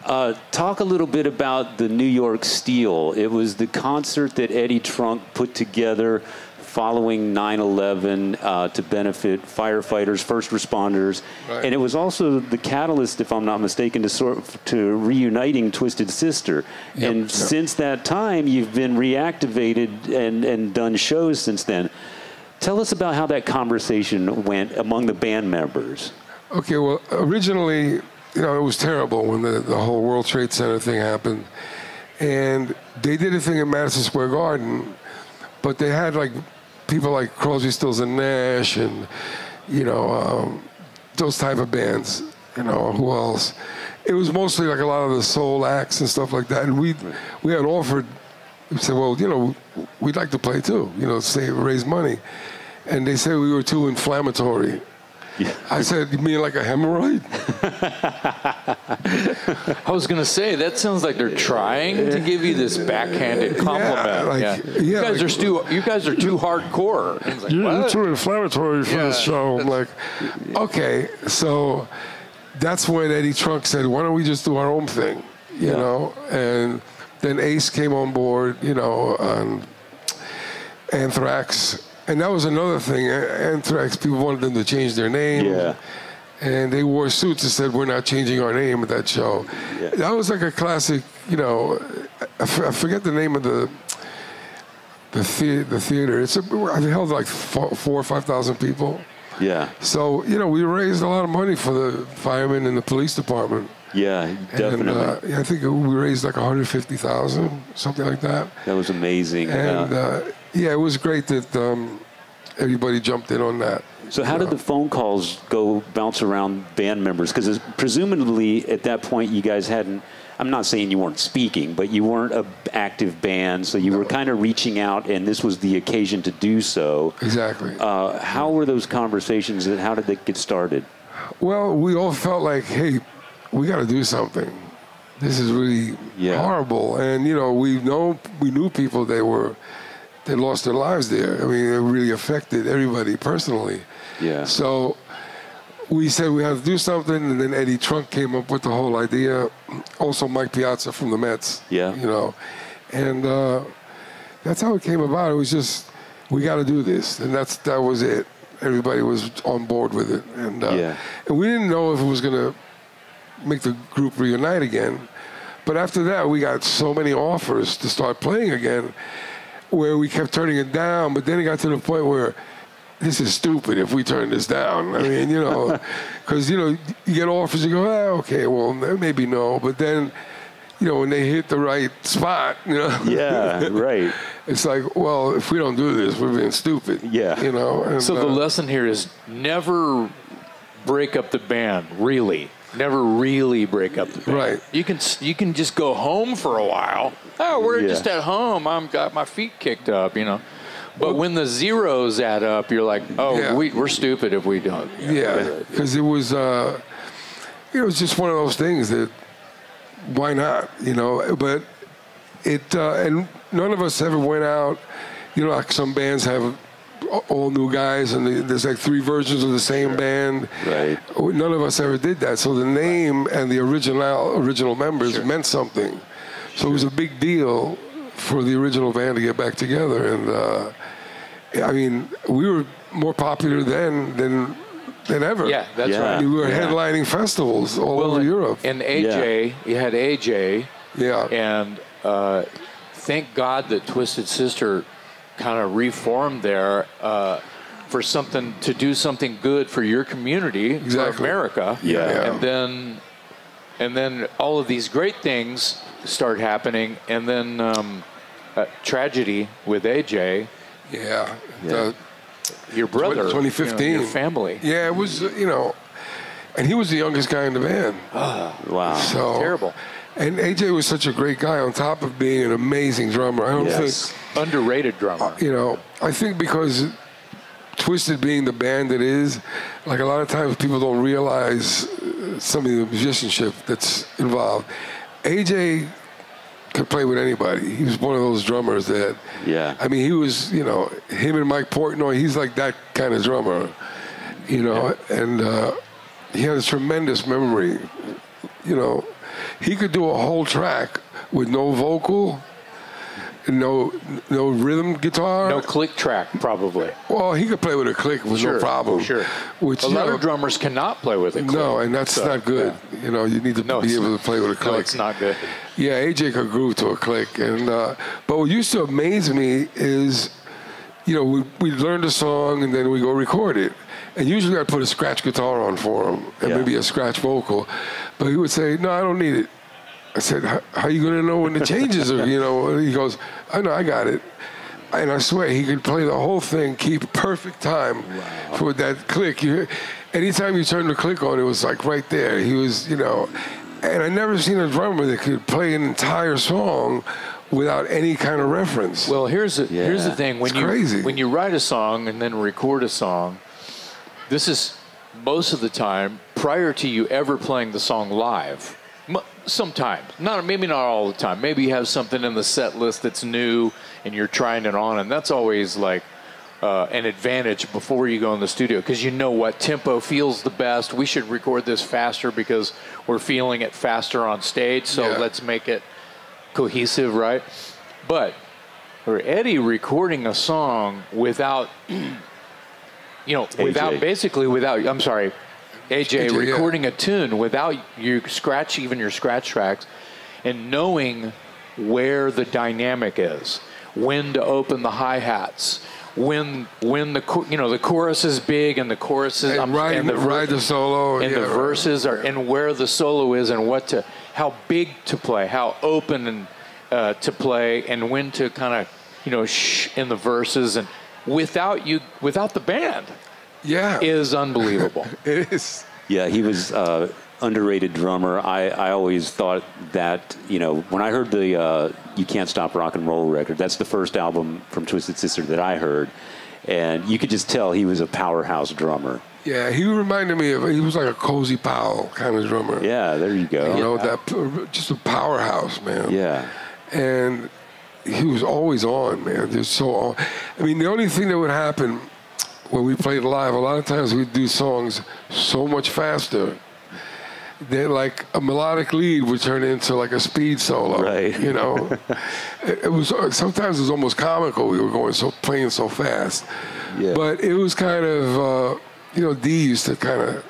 Uh, talk a little bit about the New York Steel. It was the concert that Eddie Trunk put together following 9/11 uh, to benefit firefighters, first responders, Right. and it was also the catalyst, if I'm not mistaken, to sort of, to reuniting Twisted Sister. and yep. since that time, you've been reactivated and and done shows since then. Tell us about how that conversation went among the band members. Okay, well, originally, you know, it was terrible when the, the whole World Trade Center thing happened. And they did a thing in Madison Square Garden, but they had like people like Crosby, Stills, and Nash, and, you know, um, those type of bands. You know, who else? It was mostly like a lot of the soul acts and stuff like that. And we, we had offered, we said, well, you know, we'd like to play too, you know, save, raise money. And they said we were too inflammatory. I said, you mean like a hemorrhoid? I was going to say that sounds like they're trying to give you this backhanded compliment. like- Yeah, yeah, you guys like- are too. You guys are too hardcore. Like, You're, you're what? too inflammatory for Yeah, the show. I'm like, okay. So that's when Eddie Trunk said, why don't we just do our own thing? You Yeah. know? And then Ace came on board, you know, on Anthrax. And that was another thing. Anthrax, people wanted them to change their name. Yeah. And they wore suits and said, we're not changing our name at that show. Yeah. That was like a classic, you know, I, f- I forget the name of the the, the, the theater. It's a, I held like four, four or 5,000 people. Yeah, So, you know, we raised a lot of money for the firemen and the police department. yeah, definitely. And uh, yeah, I think we raised like 150,000, something like that. that was amazing. And Uh, uh, yeah, it was great that um, everybody jumped in on that. so, how did the phone calls go bounce around band members? Because presumably at that point, you guys hadn't. I'm not saying you weren't speaking, but you weren't a active band, so you were kind of reaching out, and this was the occasion to do so. Exactly. Uh, how were those conversations, and how did they get started? Well, we all felt like, hey, we got to do something. This is really Yeah. horrible. And you know, we know we knew people that were they lost their lives there. I mean, it really affected everybody personally. Yeah. So we said we had to do something, and then Eddie Trunk came up with the whole idea. Also, Mike Piazza from the Mets. Yeah. You know, and uh, that's how it came about. It was just we got to do this, and that's that was it. Everybody was on board with it, and uh, Yeah. and we didn't know if it was gonna make the group reunite again. But after that, we got so many offers to start playing again, where we kept turning it down. But then it got to the point where this is stupid if we turn this down. I mean, you know, because you know you get offers, you go, ah, okay, well maybe no, but then. You know, when they hit the right spot, you know. Yeah, right. it's like, well, if we don't do this, we're being stupid. Yeah. You know. And, So the uh, lesson here is never break up the band. Really, never really break up the band. Right. You can you can just go home for a while. Oh, we're Yeah. just at home. I'm got my feet kicked up. You know. But when the zeros add up, you're like, oh, Yeah. we, we're stupid if we don't. Yeah, because it was, uh, it was just one of those things that why not, you know? But it, uh, and none of us ever went out. You know, like some bands have all new guys, and there's like three versions of the same band. Right. None of us ever did that. So the name and the original original members meant something. So it was a big deal for the original band to get back together. And uh, I mean, we were more popular then than than ever. Yeah, that's Yeah. right. We were Yeah. headlining festivals all over Europe. And AJ, you had AJ, yeah. and uh, thank God that Twisted Sister kind of reformed there uh, for something to do something good for your community, for America. Yeah. Yeah. And then, and then all of these great things start happening, and then um, uh, tragedy with AJ, yeah. The- your brother, you know, 2015. your family. yeah, it was, you know, and he was the youngest guy in the band. Wow. So Terrible. And AJ was such a great guy on top of being an amazing drummer. I don't Yes. think Underrated drummer. you know, I think because Twisted being the band it is, like a lot of times people don't realize uh, some of the musicianship that's involved. AJ could play with anybody. He was one of those drummers that, Yeah. I mean, he was, you know, him and Mike Portnoy, he's like that kind of drummer, you know, and uh, he had a tremendous memory. You know, he could do a whole track with no vocal, no no rhythm guitar. No click track, probably. Well, he could play with a click with Sure, no problem. Sure. Which a lot know, of drummers cannot play with a click. no, and that's So, not good. You know, you need to No, be able to play with a click. No, it's not good. Yeah, AJ could groove to a click, and uh, but what used to amaze me is, you know, we we learned a song and then we go record it, and usually I'd put a scratch guitar on for him and Yeah. maybe a scratch vocal, but he would say, "No, I don't need it." I said, "How how you gonna know when the changes are?" You know, and he goes, "I know, I got it." And I swear he could play the whole thing, keep perfect time for that click. You, anytime you turn the click on, it was like right there. He was, you know, and I never seen a drummer that could play an entire song without any kind of reference. Well, here's the here's the thing when It's you crazy. when you write a song and then record a song, this is most of the time prior to you ever playing the song live. M- Sometimes, not maybe not all the time. Maybe you have something in the set list that's new and you're trying it on, and that's always like uh, an advantage before you go in the studio because you know what tempo feels the best. We should record this faster because we're feeling it faster on stage. So Yeah. let's make it cohesive, right? But for Eddie recording a song without, you know, without basically without, I'm sorry, AJ, AJ, yeah. recording a tune without you scratch even your scratch tracks and knowing where the dynamic is, when to open the hi hats. When when the you know the chorus is big and the chorus is and I'm- ride, and the ride the solo. and yeah, the verses are and where the solo is and what to how big to play how open and uh, to play and when to kind of you know shh in the verses and without you without the band Yeah, is unbelievable it is. Yeah, he was uh, underrated drummer. I, I always thought that you know when I heard the uh, "You Can't Stop Rock and Roll" record, that's the first album from Twisted Sister that I heard, and you could just tell he was a powerhouse drummer. Yeah, he reminded me of. He was like a Cozy Powell kind of drummer. Yeah, there you go. You know that just a powerhouse, man. Yeah, and he was always on, man. Just so on. I mean, the only thing that would happen when we played live, a lot of times we'd do songs so much faster that like a melodic lead would turn into like a speed solo. Right. You know, it, it was sometimes it was almost comical. We were going so playing so fast, Yeah. but it was kind of uh, you know Dee used to kind of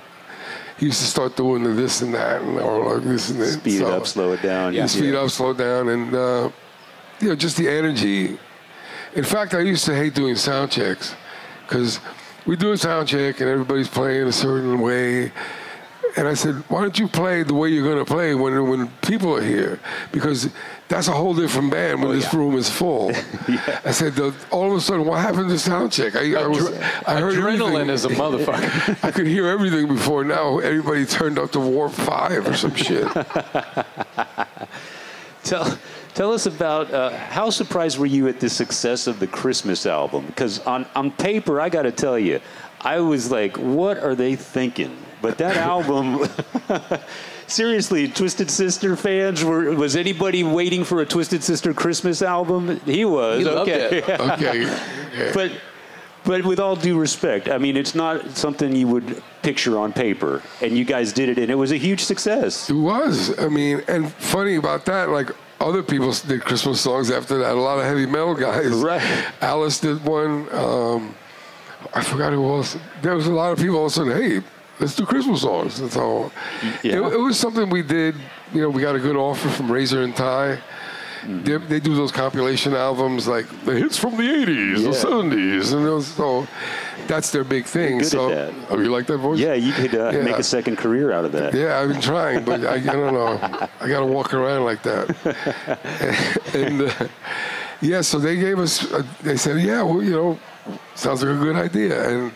used to start doing the this and that, and or like this and that. Speed So, it up, slow it down. Yeah, speed up, slow down, and uh, you know, just the energy. In fact, I used to hate doing sound checks because we do a sound check and everybody's playing a certain way. And I said, why don't you play the way you're going to play when when people are here? Because that's a whole different band when oh, this room is full. I said, the, all of a sudden, what happened to sound check? I, I was, I heard Adrenaline everything. is a motherfucker. I could hear everything before. Now everybody turned up to warp five or some shit. Tell, tell us about uh, how surprised were you at the success of the Christmas album? Because on, on paper, I got to tell you, I was like, what are they thinking? But that album, seriously, Twisted Sister fans, were, was anybody waiting for a Twisted Sister Christmas album? He was. He loved okay. it. Okay. But but with all due respect, I mean, it's not something you would picture on paper, and you guys did it, and it was a huge success. It was. I mean, and funny about that, like other people did Christmas songs after that. A lot of heavy metal guys. Right. Alice did one. Um, I forgot who else. There was a lot of people all of a sudden, hey, let's do Christmas songs. And so Yeah. it, it was something we did. You know, we got a good offer from Razor and Tie. Mm-hmm. They, they do those compilation albums like the hits from the 80s, Yeah. the 70s. And so that's their big thing. Good at so, that. Oh, you like that voice? Yeah, you could uh, Yeah. make a second career out of that. Yeah, I've been trying, but I, I don't know. I got to walk around like that. and uh, yeah, so they gave us. Uh, they said, "Yeah, well, you know, sounds like a good idea." And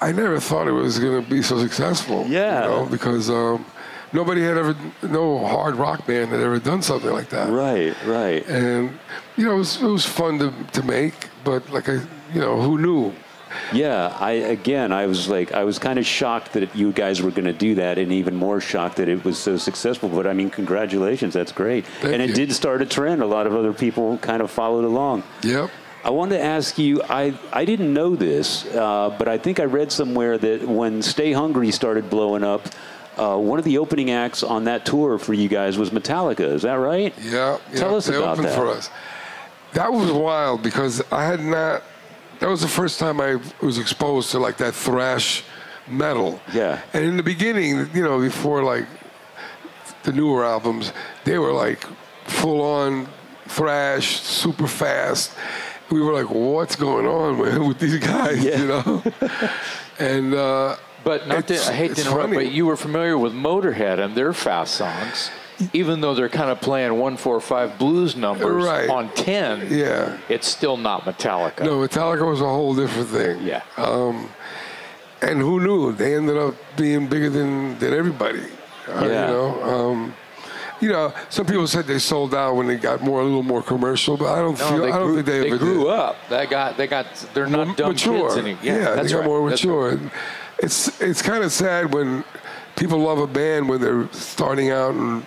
I never thought it was going to be so successful. Yeah. you know, because um, nobody had ever, no hard rock band had ever done something like that. Right, right. And you know, it was, it was fun to to make, but like I, you know, who knew? Yeah, I again, I was like, I was kind of shocked that you guys were going to do that, and even more shocked that it was so successful. But I mean, congratulations, that's great. Thank and it you. did start a trend. A lot of other people kind of followed along. Yep. I wanted to ask you. I I didn't know this, uh, but I think I read somewhere that when Stay Hungry started blowing up, uh, one of the opening acts on that tour for you guys was Metallica. Is that right? Yeah. Tell yeah, us they about opened that. for us. That was wild because I had not. That was the first time I was exposed to like that thrash metal. Yeah. And in the beginning, you know, before like the newer albums, they were like full on thrash, super fast. We were like, what's going on man, with these guys, Yeah. you know? and uh, But not to, I hate to interrupt, funny. but you were familiar with Motorhead and their fast songs, even though they're kind of playing one, four, five blues numbers Right. on ten. yeah. It's still not Metallica. No, Metallica was a whole different thing. Yeah. and who knew they ended up being bigger than than everybody uh, Yeah. you know um, you know some people said they sold out when they got more a little more commercial but i don't No, feel they i don't grew, think they, ever grew did. up. They got, they got, they're not More dumb mature kids anymore. yeah, that's they got right. more That's mature right. And it's it's kind of sad when people love a band when they're starting out and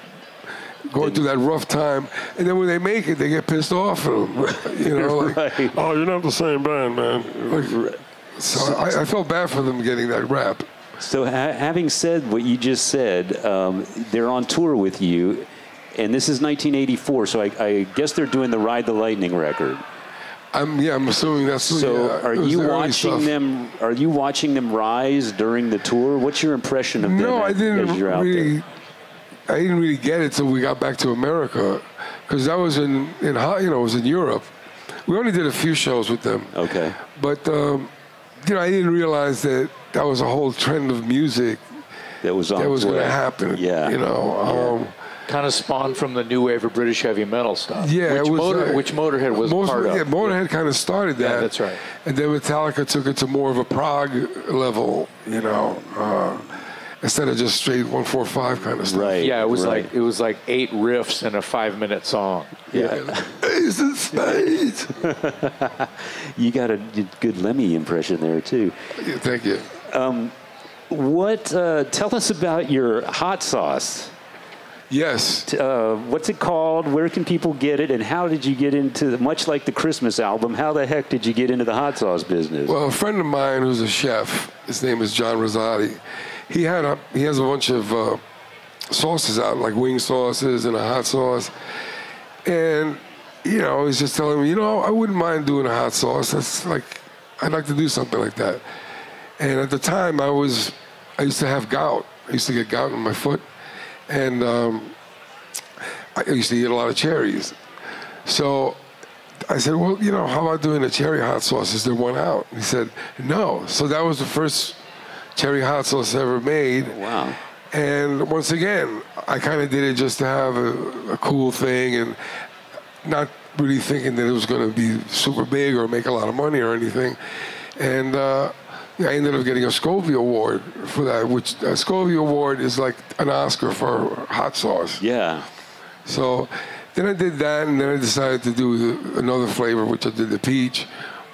going through that rough time, and then when they make it, they get pissed off at them. You know, like, Right. oh, you're not the same band, man. Like, so I, I felt bad for them getting that rap. So, ha- having said what you just said, um, they're on tour with you, and this is 1984. So, I, I guess they're doing the Ride the Lightning record. I'm yeah, I'm assuming that's So, yeah, are you watching them? Are you watching them rise during the tour? What's your impression of them? No, I didn't as you're out really. there? I didn't really get it till we got back to America, because that was in in you know it was in Europe. We only did a few shows with them, Okay. but um, you know I didn't realize that that was a whole trend of music That was on. that was going to happen. Yeah. you know. Um, Kind of spawned from the new wave of British heavy metal stuff. Yeah, which, it was, Motor, uh, which Motorhead was most, part yeah, of. Motorhead kind of started that. Yeah, that's right. And then Metallica took it to more of a prog level, you know, uh, instead of just straight one four five kind of stuff. Right. Yeah, it was right. like it was like eight riffs in a five minute song. Yeah. Ace of Spades. You got a good Lemmy impression there too. Yeah, thank you. What? Uh, tell us about your hot sauce. Yes. Uh, what's it called? Where can people get it? And how did you get into? Much like the Christmas album, how the heck did you get into the hot sauce business? Well, a friend of mine who's a chef, his name is John Rosati. He had a he has a bunch of uh, sauces out, like wing sauces and a hot sauce, and you know he's just telling me, you know, I wouldn't mind doing a hot sauce. That's like I'd like to do something like that. And at the time, I was I used to have gout, I used to get gout in my foot, and um, I used to eat a lot of cherries. So I said, well, you know, how about doing a cherry hot sauce? Is there one out? He said, no. So that was the first cherry hot sauce ever made. Wow. And once again, I kind of did it just to have a, a, cool thing and not really thinking that it was going to be super big or make a lot of money or anything. And uh, I ended up getting a Scoville Award for that, which a Scoville Award is like an Oscar for hot sauce. Yeah. So then I did that, and then I decided to do another flavor, which I did the peach.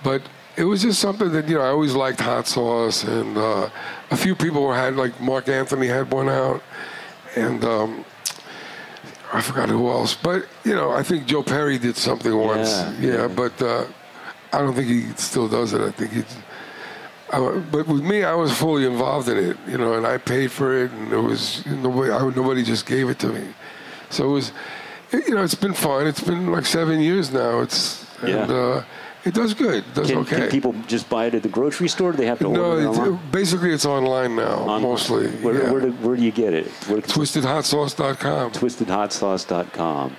But it was just something that you know I always liked hot sauce, and uh, a few people had like Mark Anthony had one out, and um, I forgot who else. But you know I think Joe Perry did something once. Yeah, yeah, yeah. but uh, I don't think he still does it. I think he. Uh, but with me, I was fully involved in it, you know, and I paid for it, and it was nobody. I, nobody just gave it to me, so it was you know, it's been fun. It's been like seven years now. It's yeah. and uh, it does good. It does can, okay. Can people just buy it at the grocery store? they have to no, order it online? basically it's online now, online. mostly. Where, yeah. where, do, where, do, you get it? Where, TwistedHotSauce.com. TwistedHotSauce.com.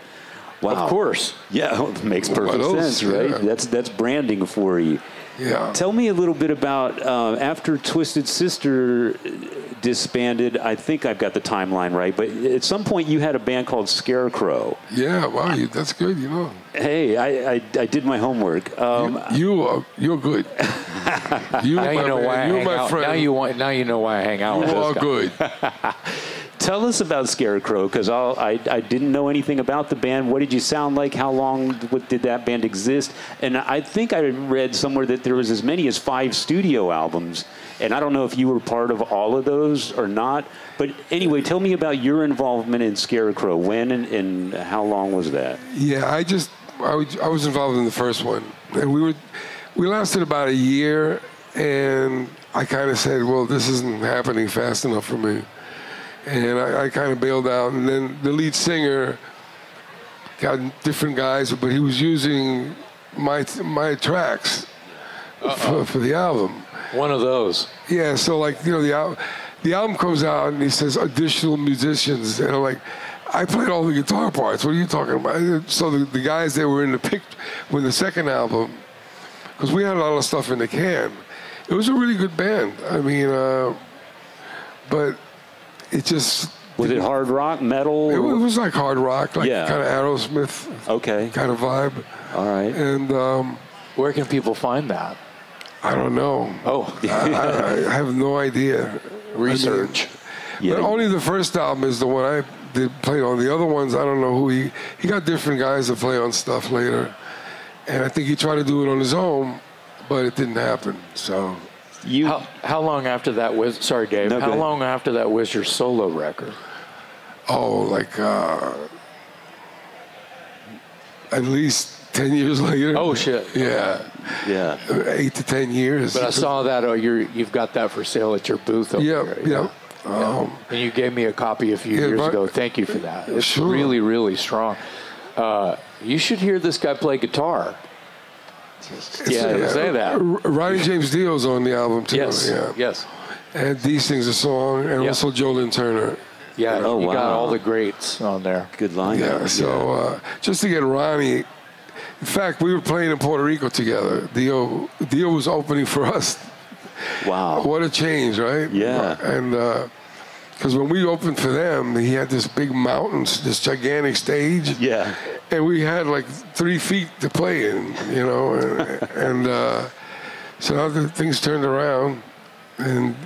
Wow. Of course. Yeah, it makes perfect sense, right? Yeah. That's that's branding for you. Yeah. Tell me a little bit about uh, after Twisted Sister disbanded. I think I've got the timeline right, but at some point you had a band called Scarecrow. Yeah, wow, you, that's good. You know. Hey, I, I, I did my homework. Um, you, you are you're good. you now you know man. why I hang out. Friend. Now you want now you know why I hang out. You with are good. Tell us about Scarecrow because I, I didn't know anything about the band. What did you sound like? How long what, did that band exist? And I think I read somewhere that there was as many as five studio albums. And I don't know if you were part of all of those or not. But anyway, tell me about your involvement in Scarecrow. When and, and how long was that? Yeah, I just I was, I was involved in the first one, and we were we lasted about a year, and I kind of said, well, this isn't happening fast enough for me and I, I kind of bailed out. And then the lead singer got different guys, but he was using my my tracks for, for, the album. One of those. Yeah. So like you know the album, the album comes out and he says additional musicians, and I'm like. I played all the guitar parts. What are you talking about? So the, the guys that were in the pic with the second album, because we had a lot of stuff in the can. It was a really good band. I mean, uh, but it just was it hard rock, metal? It, it was like hard rock, like yeah. kind of Aerosmith, okay, kind of vibe. All right. And um, where can people find that? I don't know. Oh, I, I, I, have no idea. Research. I mean, yeah. But only the first album is the one I did play on. The other ones, I don't know who he. He got different guys to play on stuff later, and I think he tried to do it on his own, but it didn't happen. So you how, how long after that was? Sorry, Dave. No, how long after that was your solo record? Oh, like uh, at least ten years later. Oh shit. Yeah. Yeah. Eight to ten years. But I saw that. Oh, you you've got that for sale at your booth. Over yeah. There, yeah. Um, and you gave me a copy a few yeah, years ago. Thank you for that. It's sure. really, really strong. Uh, you should hear this guy play guitar yeah, yeah, say that. Ronnie James Dio's on the album too. Yes, yeah. yes. And Dee sings a song, and also Joe Turner. Yeah, oh, you wow. got all the greats on there. Good line. Yeah, so uh, just to get Ronnie, in fact, we were playing in Puerto Rico together. Dio, Dio was opening for us. Wow. What a change, right? Yeah. And because uh, when we opened for them, he had this big mountains, this gigantic stage. Yeah and we had like three feet to play in, you know, and, and uh, so other things turned around, and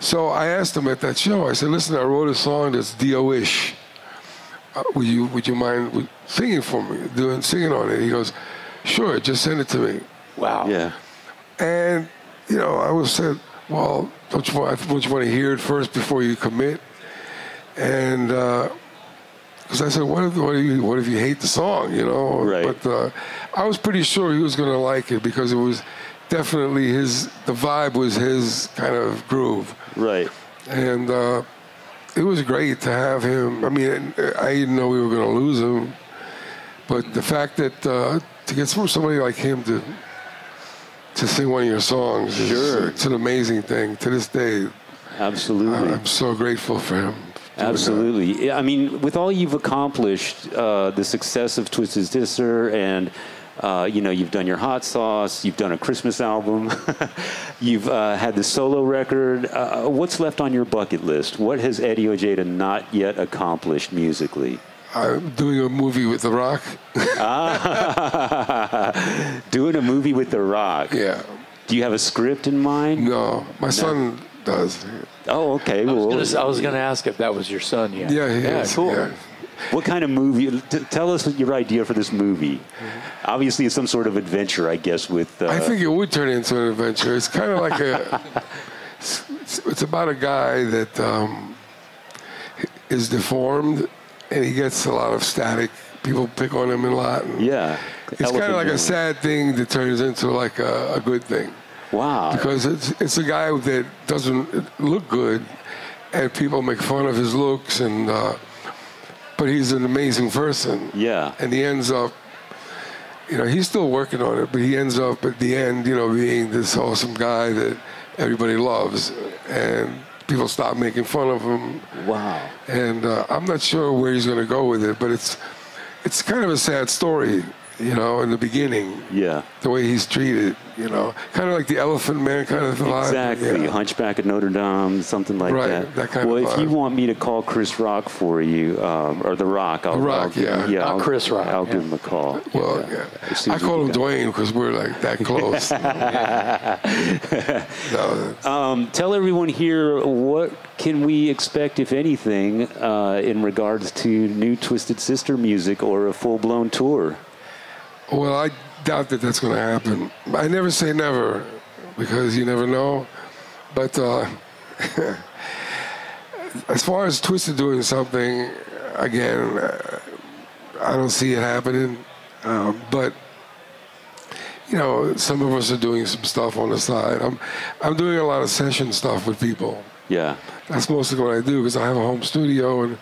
so I asked him at that show. I said, "Listen, I wrote a song that's Dio-ish. Uh, would you would you mind singing for me, doing singing on it?" He goes, "Sure, just send it to me." Wow. Yeah. And you know, I was said, "Well, don't you want, don't you want to hear it first before you commit?" And uh, because I said, what if, what if, you, what if you hate the song, you know? Right. But uh, I was pretty sure he was going to like it because it was definitely his, the vibe was his kind of groove. Right. And uh, it was great to have him. I mean, I didn't know we were going to lose him, but the fact that uh, to get somebody like him to to sing one of your songs sure. it's an amazing thing to this day. Absolutely. I'm so grateful for him. Absolutely. Yeah, I mean, with all you've accomplished, uh, the success of Twisted Sister, and uh, you know, you've done your hot sauce, you've done a Christmas album, you've uh, had the solo record. Uh, what's left on your bucket list? What has Eddie Ojeda not yet accomplished musically? I'm doing a movie with The Rock. ah, doing a movie with The Rock. Yeah. Do you have a script in mind? No, my son does. Oh, okay. I was Well, gonna- I was going to ask if that was your son yet. Yeah, he yeah, is. cool. Yeah. What kind of movie? T- tell us your idea for this movie. Obviously, it's some sort of adventure, I guess. With uh, I think it would turn into an adventure. It's kind of like a. It's, it's about a guy that um, is deformed, and he gets a lot of static. People pick on him a lot. yeah, It's kind of like Man. a sad thing that turns into like a, a good thing Wow. because it's it's a guy that doesn't look good, and people make fun of his looks, and uh, but he's an amazing person. yeah. and he ends up, you know, he's still working on it, but he ends up at the end, you know, being this awesome guy that everybody loves, and people stop making fun of him. Wow. And uh, I'm not sure where he's going to go with it, but it's it's kind of a sad story, you know, in the beginning, Yeah. the way he's treated, you know, kind of like the Elephant Man kind of vibe. Exactly. Yeah. Hunchback of Notre Dame, something like Right, that. that kind of well, if you want me to call Chris Rock for you, um, or The Rock, I'll, The Rock, I'll give, yeah. yeah, Not I'll, Chris Rock, I'll yeah. give him a call. Well, yeah. As soon I call him Dwayne because we're like that close. no, Um, tell everyone here what can we expect, if anything, uh, in regards to new Twisted Sister music or a full-blown tour. Well, I doubt that that's going to happen. I never say never because you never know. But uh, as far as Twisted doing something, again, I don't see it happening. Um, but you know, some of us are doing some stuff on the side. I'm I'm doing a lot of session stuff with people. Yeah. That's mostly what I do because I have a home studio and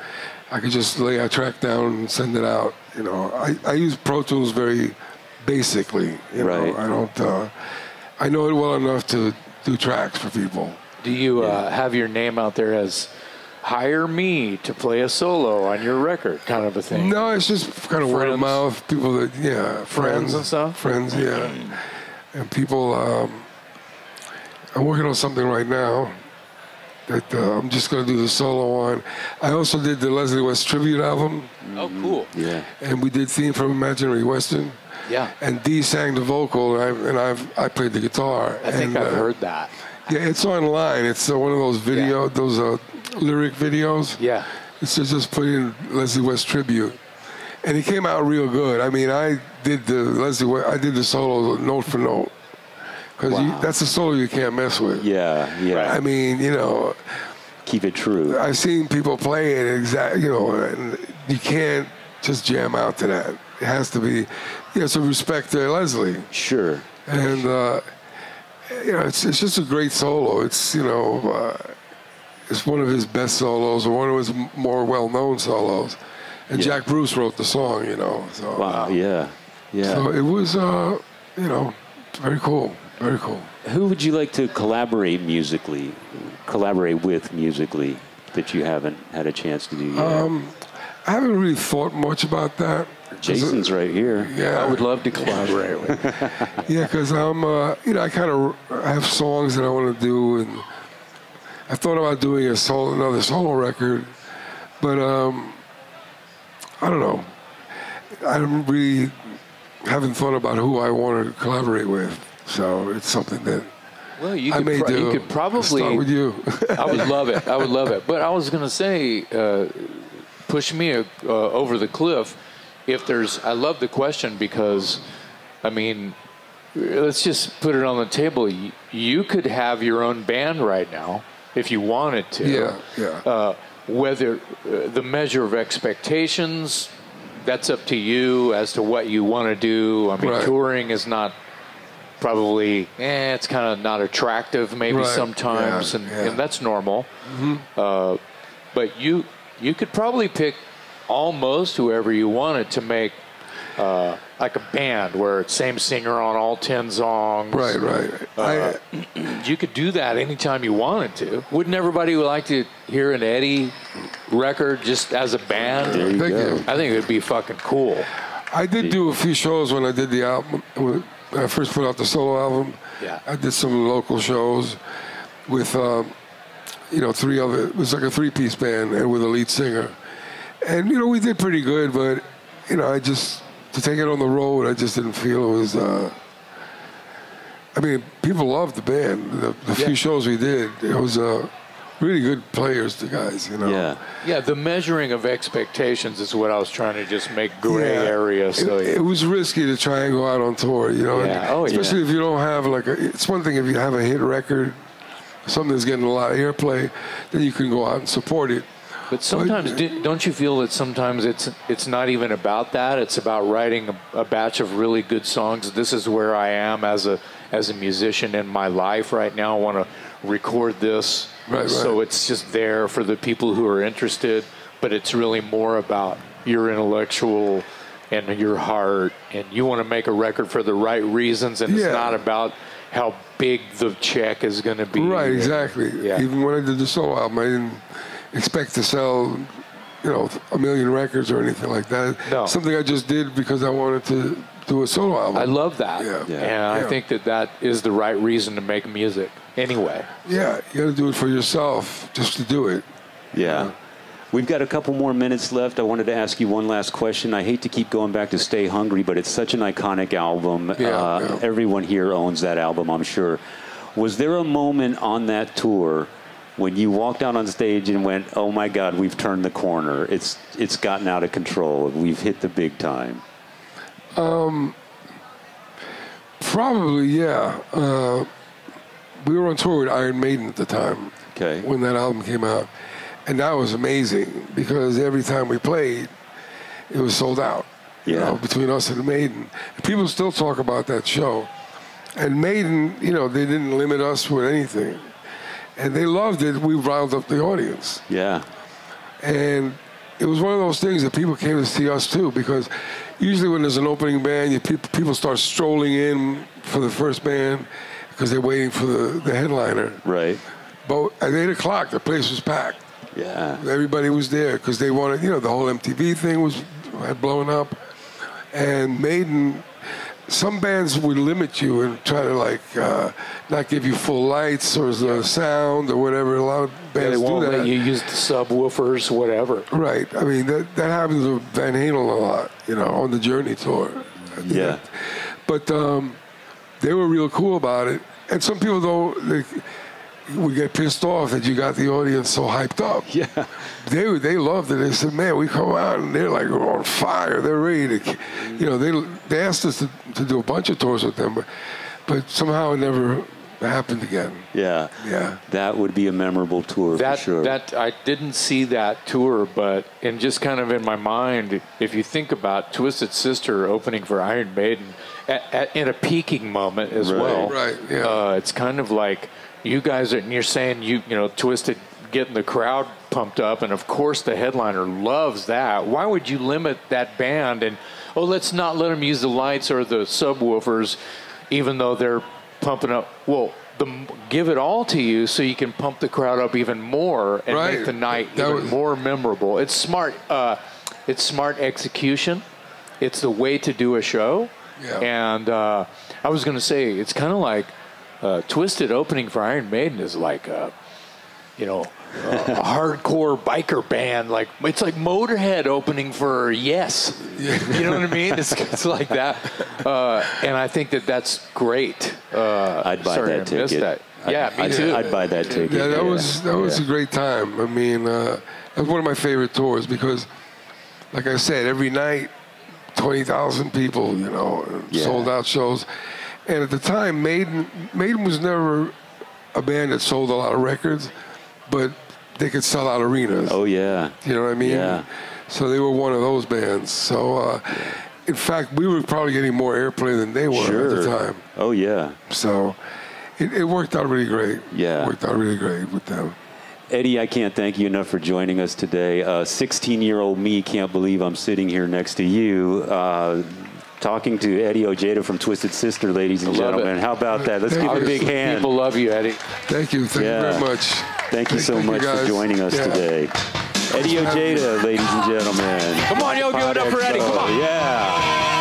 I could just lay a track down and send it out. You know, I, I use Pro Tools very basically. You Right. know, I don't. Uh, I know it well enough to do tracks for people. Do you uh, have your name out there as hire me to play a solo on your record kind of a thing? No, it's just kind of word of mouth. People that yeah, friends, and stuff? Friends, yeah, and people. Um, I'm working on something right now that uh, I'm just going to do the solo on. I also did the Leslie West tribute album, Oh, cool. Yeah. and we did theme from Imaginary Western. Yeah. and Dee sang the vocal, and, I, and I've I played the guitar. I think and, I've uh, heard that. Yeah, it's online. It's uh, one of those video, Yeah. those uh, lyric videos. Yeah. It's just, just put in Leslie West tribute, and it came out real good. I mean, I did the Leslie West, I did the solo note for note, because Wow. that's a solo you can't mess with. Yeah. Yeah. I mean, you know, Keep it true. I've seen people play it exact, you know, and you can't just jam out to that. It has to be, you know, so respect to Leslie. Sure. and uh, you know it's it's just a great solo. It's you know uh, it's one of his best solos or one of his more well-known solos. And Yeah. Jack Bruce wrote the song, you know. So, Wow. Yeah. Yeah. so it was uh, you know very cool, very cool. Who would you like to collaborate musically, collaborate with musically that you haven't had a chance to do yet? Um, I haven't really thought much about that. uh, Jason's right here. Yeah, I would love to collaborate with. Yeah, because I'm, uh, you know, I kind of have songs that I want to do, and I thought about doing a solo, another solo record, but um, I don't know. I don't really haven't thought about who I want to collaborate with, so it's something that Well, you I could, may pro- do. you could probably. start with you. I would love it. I would love it. But I was going to say, uh, push me uh, over the cliff. If there's, I love the question because, I mean, let's just put it on the table. You, you could have your own band right now if you wanted to. Yeah, yeah. Uh, whether uh, the measure of expectations, that's up to you as to what you want to do. I mean, Right. touring is not probably eh, it's kind of not attractive maybe Right, sometimes yeah, and, yeah. and that's normal uh, but you you could probably pick almost whoever you wanted to make uh, like a band where it's same singer on all 10 songs. Right, right. Uh, you could do that anytime you wanted to. Wouldn't everybody like to hear an Eddie record just as a band? There you Thank go. you. I think it would be fucking cool. I, I did do a few shows when I did the album. I first put out the solo album. Yeah. I did some local shows with, um, you know, three other. It was like a three-piece band and with a lead singer, and you know we did pretty good. But you know, I just to take it on the road, I just didn't feel it was. Uh, I mean, people loved the band. The, the Yeah. few shows we did, it was uh, really good players. The guys, you know. Yeah. Yeah, the measuring of expectations is what I was trying to just make gray Yeah. area. So it, it was risky to try and go out on tour, you know. Yeah. and Oh, yeah. especially if you don't have like a. It's one thing if you have a hit record, something that's getting a lot of airplay, then you can go out and support it. But sometimes, di- don't you feel that sometimes it's it's not even about that? It's about writing a, a batch of really good songs. This is where I am as a as a musician in my life right now. I want to record this, Right, so it's just there for the people who are interested. But it's really more about your intellectual and your heart, and you want to make a record for the right reasons, and Yeah. it's not about how big the check is going to be. Right, exactly. Yeah. Even when I did the solo album, I didn't expect to sell, you know, a million records or anything like that. No. Something I just did because I wanted to do a solo album. I love that. Yeah. Yeah. And I think that that is the right reason to make music anyway. Yeah, you got to do it for yourself, just to do it. Yeah. We've got a couple more minutes left. I wanted to ask you one last question. I hate to keep going back to Stay Hungry, but it's such an iconic album. Yeah, uh, yeah. Everyone here owns that album, I'm sure. Was there a moment on that tour when you walked out on stage and went, "Oh my God, we've turned the corner. It's it's gotten out of control. We've hit the big time." Um, Probably, yeah. Uh, we were on tour with Iron Maiden at the time. Okay. When that album came out. And that was amazing because every time we played, it was sold out. You Yeah. know, between us and Maiden. And people still talk about that show. And Maiden, you know, they didn't limit us with anything. And they loved it. We riled up the audience. Yeah. And it was one of those things that people came to see us too, because usually when there's an opening band, you, people, people start strolling in for the first band because they're waiting for the, the headliner. Right. But at 8 o'clock, the place was packed. Yeah. Everybody was there because they wanted, you know, the whole MTV thing was had blown up. And Maiden, some bands would limit you and try to like uh, not give you full lights or the sound or whatever. A lot of bands do won't that. let you use the subwoofers, whatever. Right. I mean, that, that happens with Van Halen a lot, you know, on the Journey tour. Yeah. But um, they were real cool about it. And some people, though, they would get pissed off that you got the audience so hyped up. Yeah. They they loved it. They said, "Man, we come out and they're like on fire. They're ready to, you know." They they asked us to, to do a bunch of tours with them, but but somehow it never happened again. Yeah. Yeah. That would be a memorable tour That for sure. that I didn't see that tour, but in just kind of in my mind, if you think about Twisted Sister opening for Iron Maiden at, at, in a peaking moment as Right. well, Right, yeah. Uh, it's kind of like you guys are. And you're saying you you know Twisted getting the crowd pumped up, and of course the headliner loves that. Why would you limit that band and oh let's not let them use the lights or the subwoofers, even though they're pumping up? Well. The, give it all to you so you can pump the crowd up even more and Right. make the night That even was- more memorable. It's smart. Uh, it's smart execution. It's the way to do a show. Yeah. And uh, I was going to say it's kind of like uh, Twisted opening for Iron Maiden is like a, you know, a hardcore biker band. Like it's like Motorhead opening for Yes. You know what I mean? It's, it's like that. Uh, and I think that that's great. Uh, I'd buy sorry, that I ticket. that. I'd- Yeah, me I'd, too. I'd buy that ticket. Yeah, that was that was a great time. I mean, uh, that was one of my favorite tours because, like I said, every night, twenty thousand people, you know, Yeah. sold out shows. And at the time, Maiden Maiden was never a band that sold a lot of records, but they could sell out arenas. Oh yeah. You know what I mean? Yeah. So they were one of those bands. So, uh, in fact, we were probably getting more airplay than they were Sure. at the time. Oh yeah. So, it, it worked out really great. Yeah. It worked out really great with them. Eddie, I can't thank you enough for joining us today. 16 year old me can't believe I'm sitting here next to you. Uh, talking to Eddie Ojeda from Twisted Sister, ladies and gentlemen. It. How about that? Let's Thank give you. a big hand. People love you, Eddie. Thank you. Thank Yeah. you very much. Thank you so Thank you, much for joining us Yeah. today. Eddie Ojeda, ladies and gentlemen. Come on, yo, give it up for Eddie. Come on. Yeah.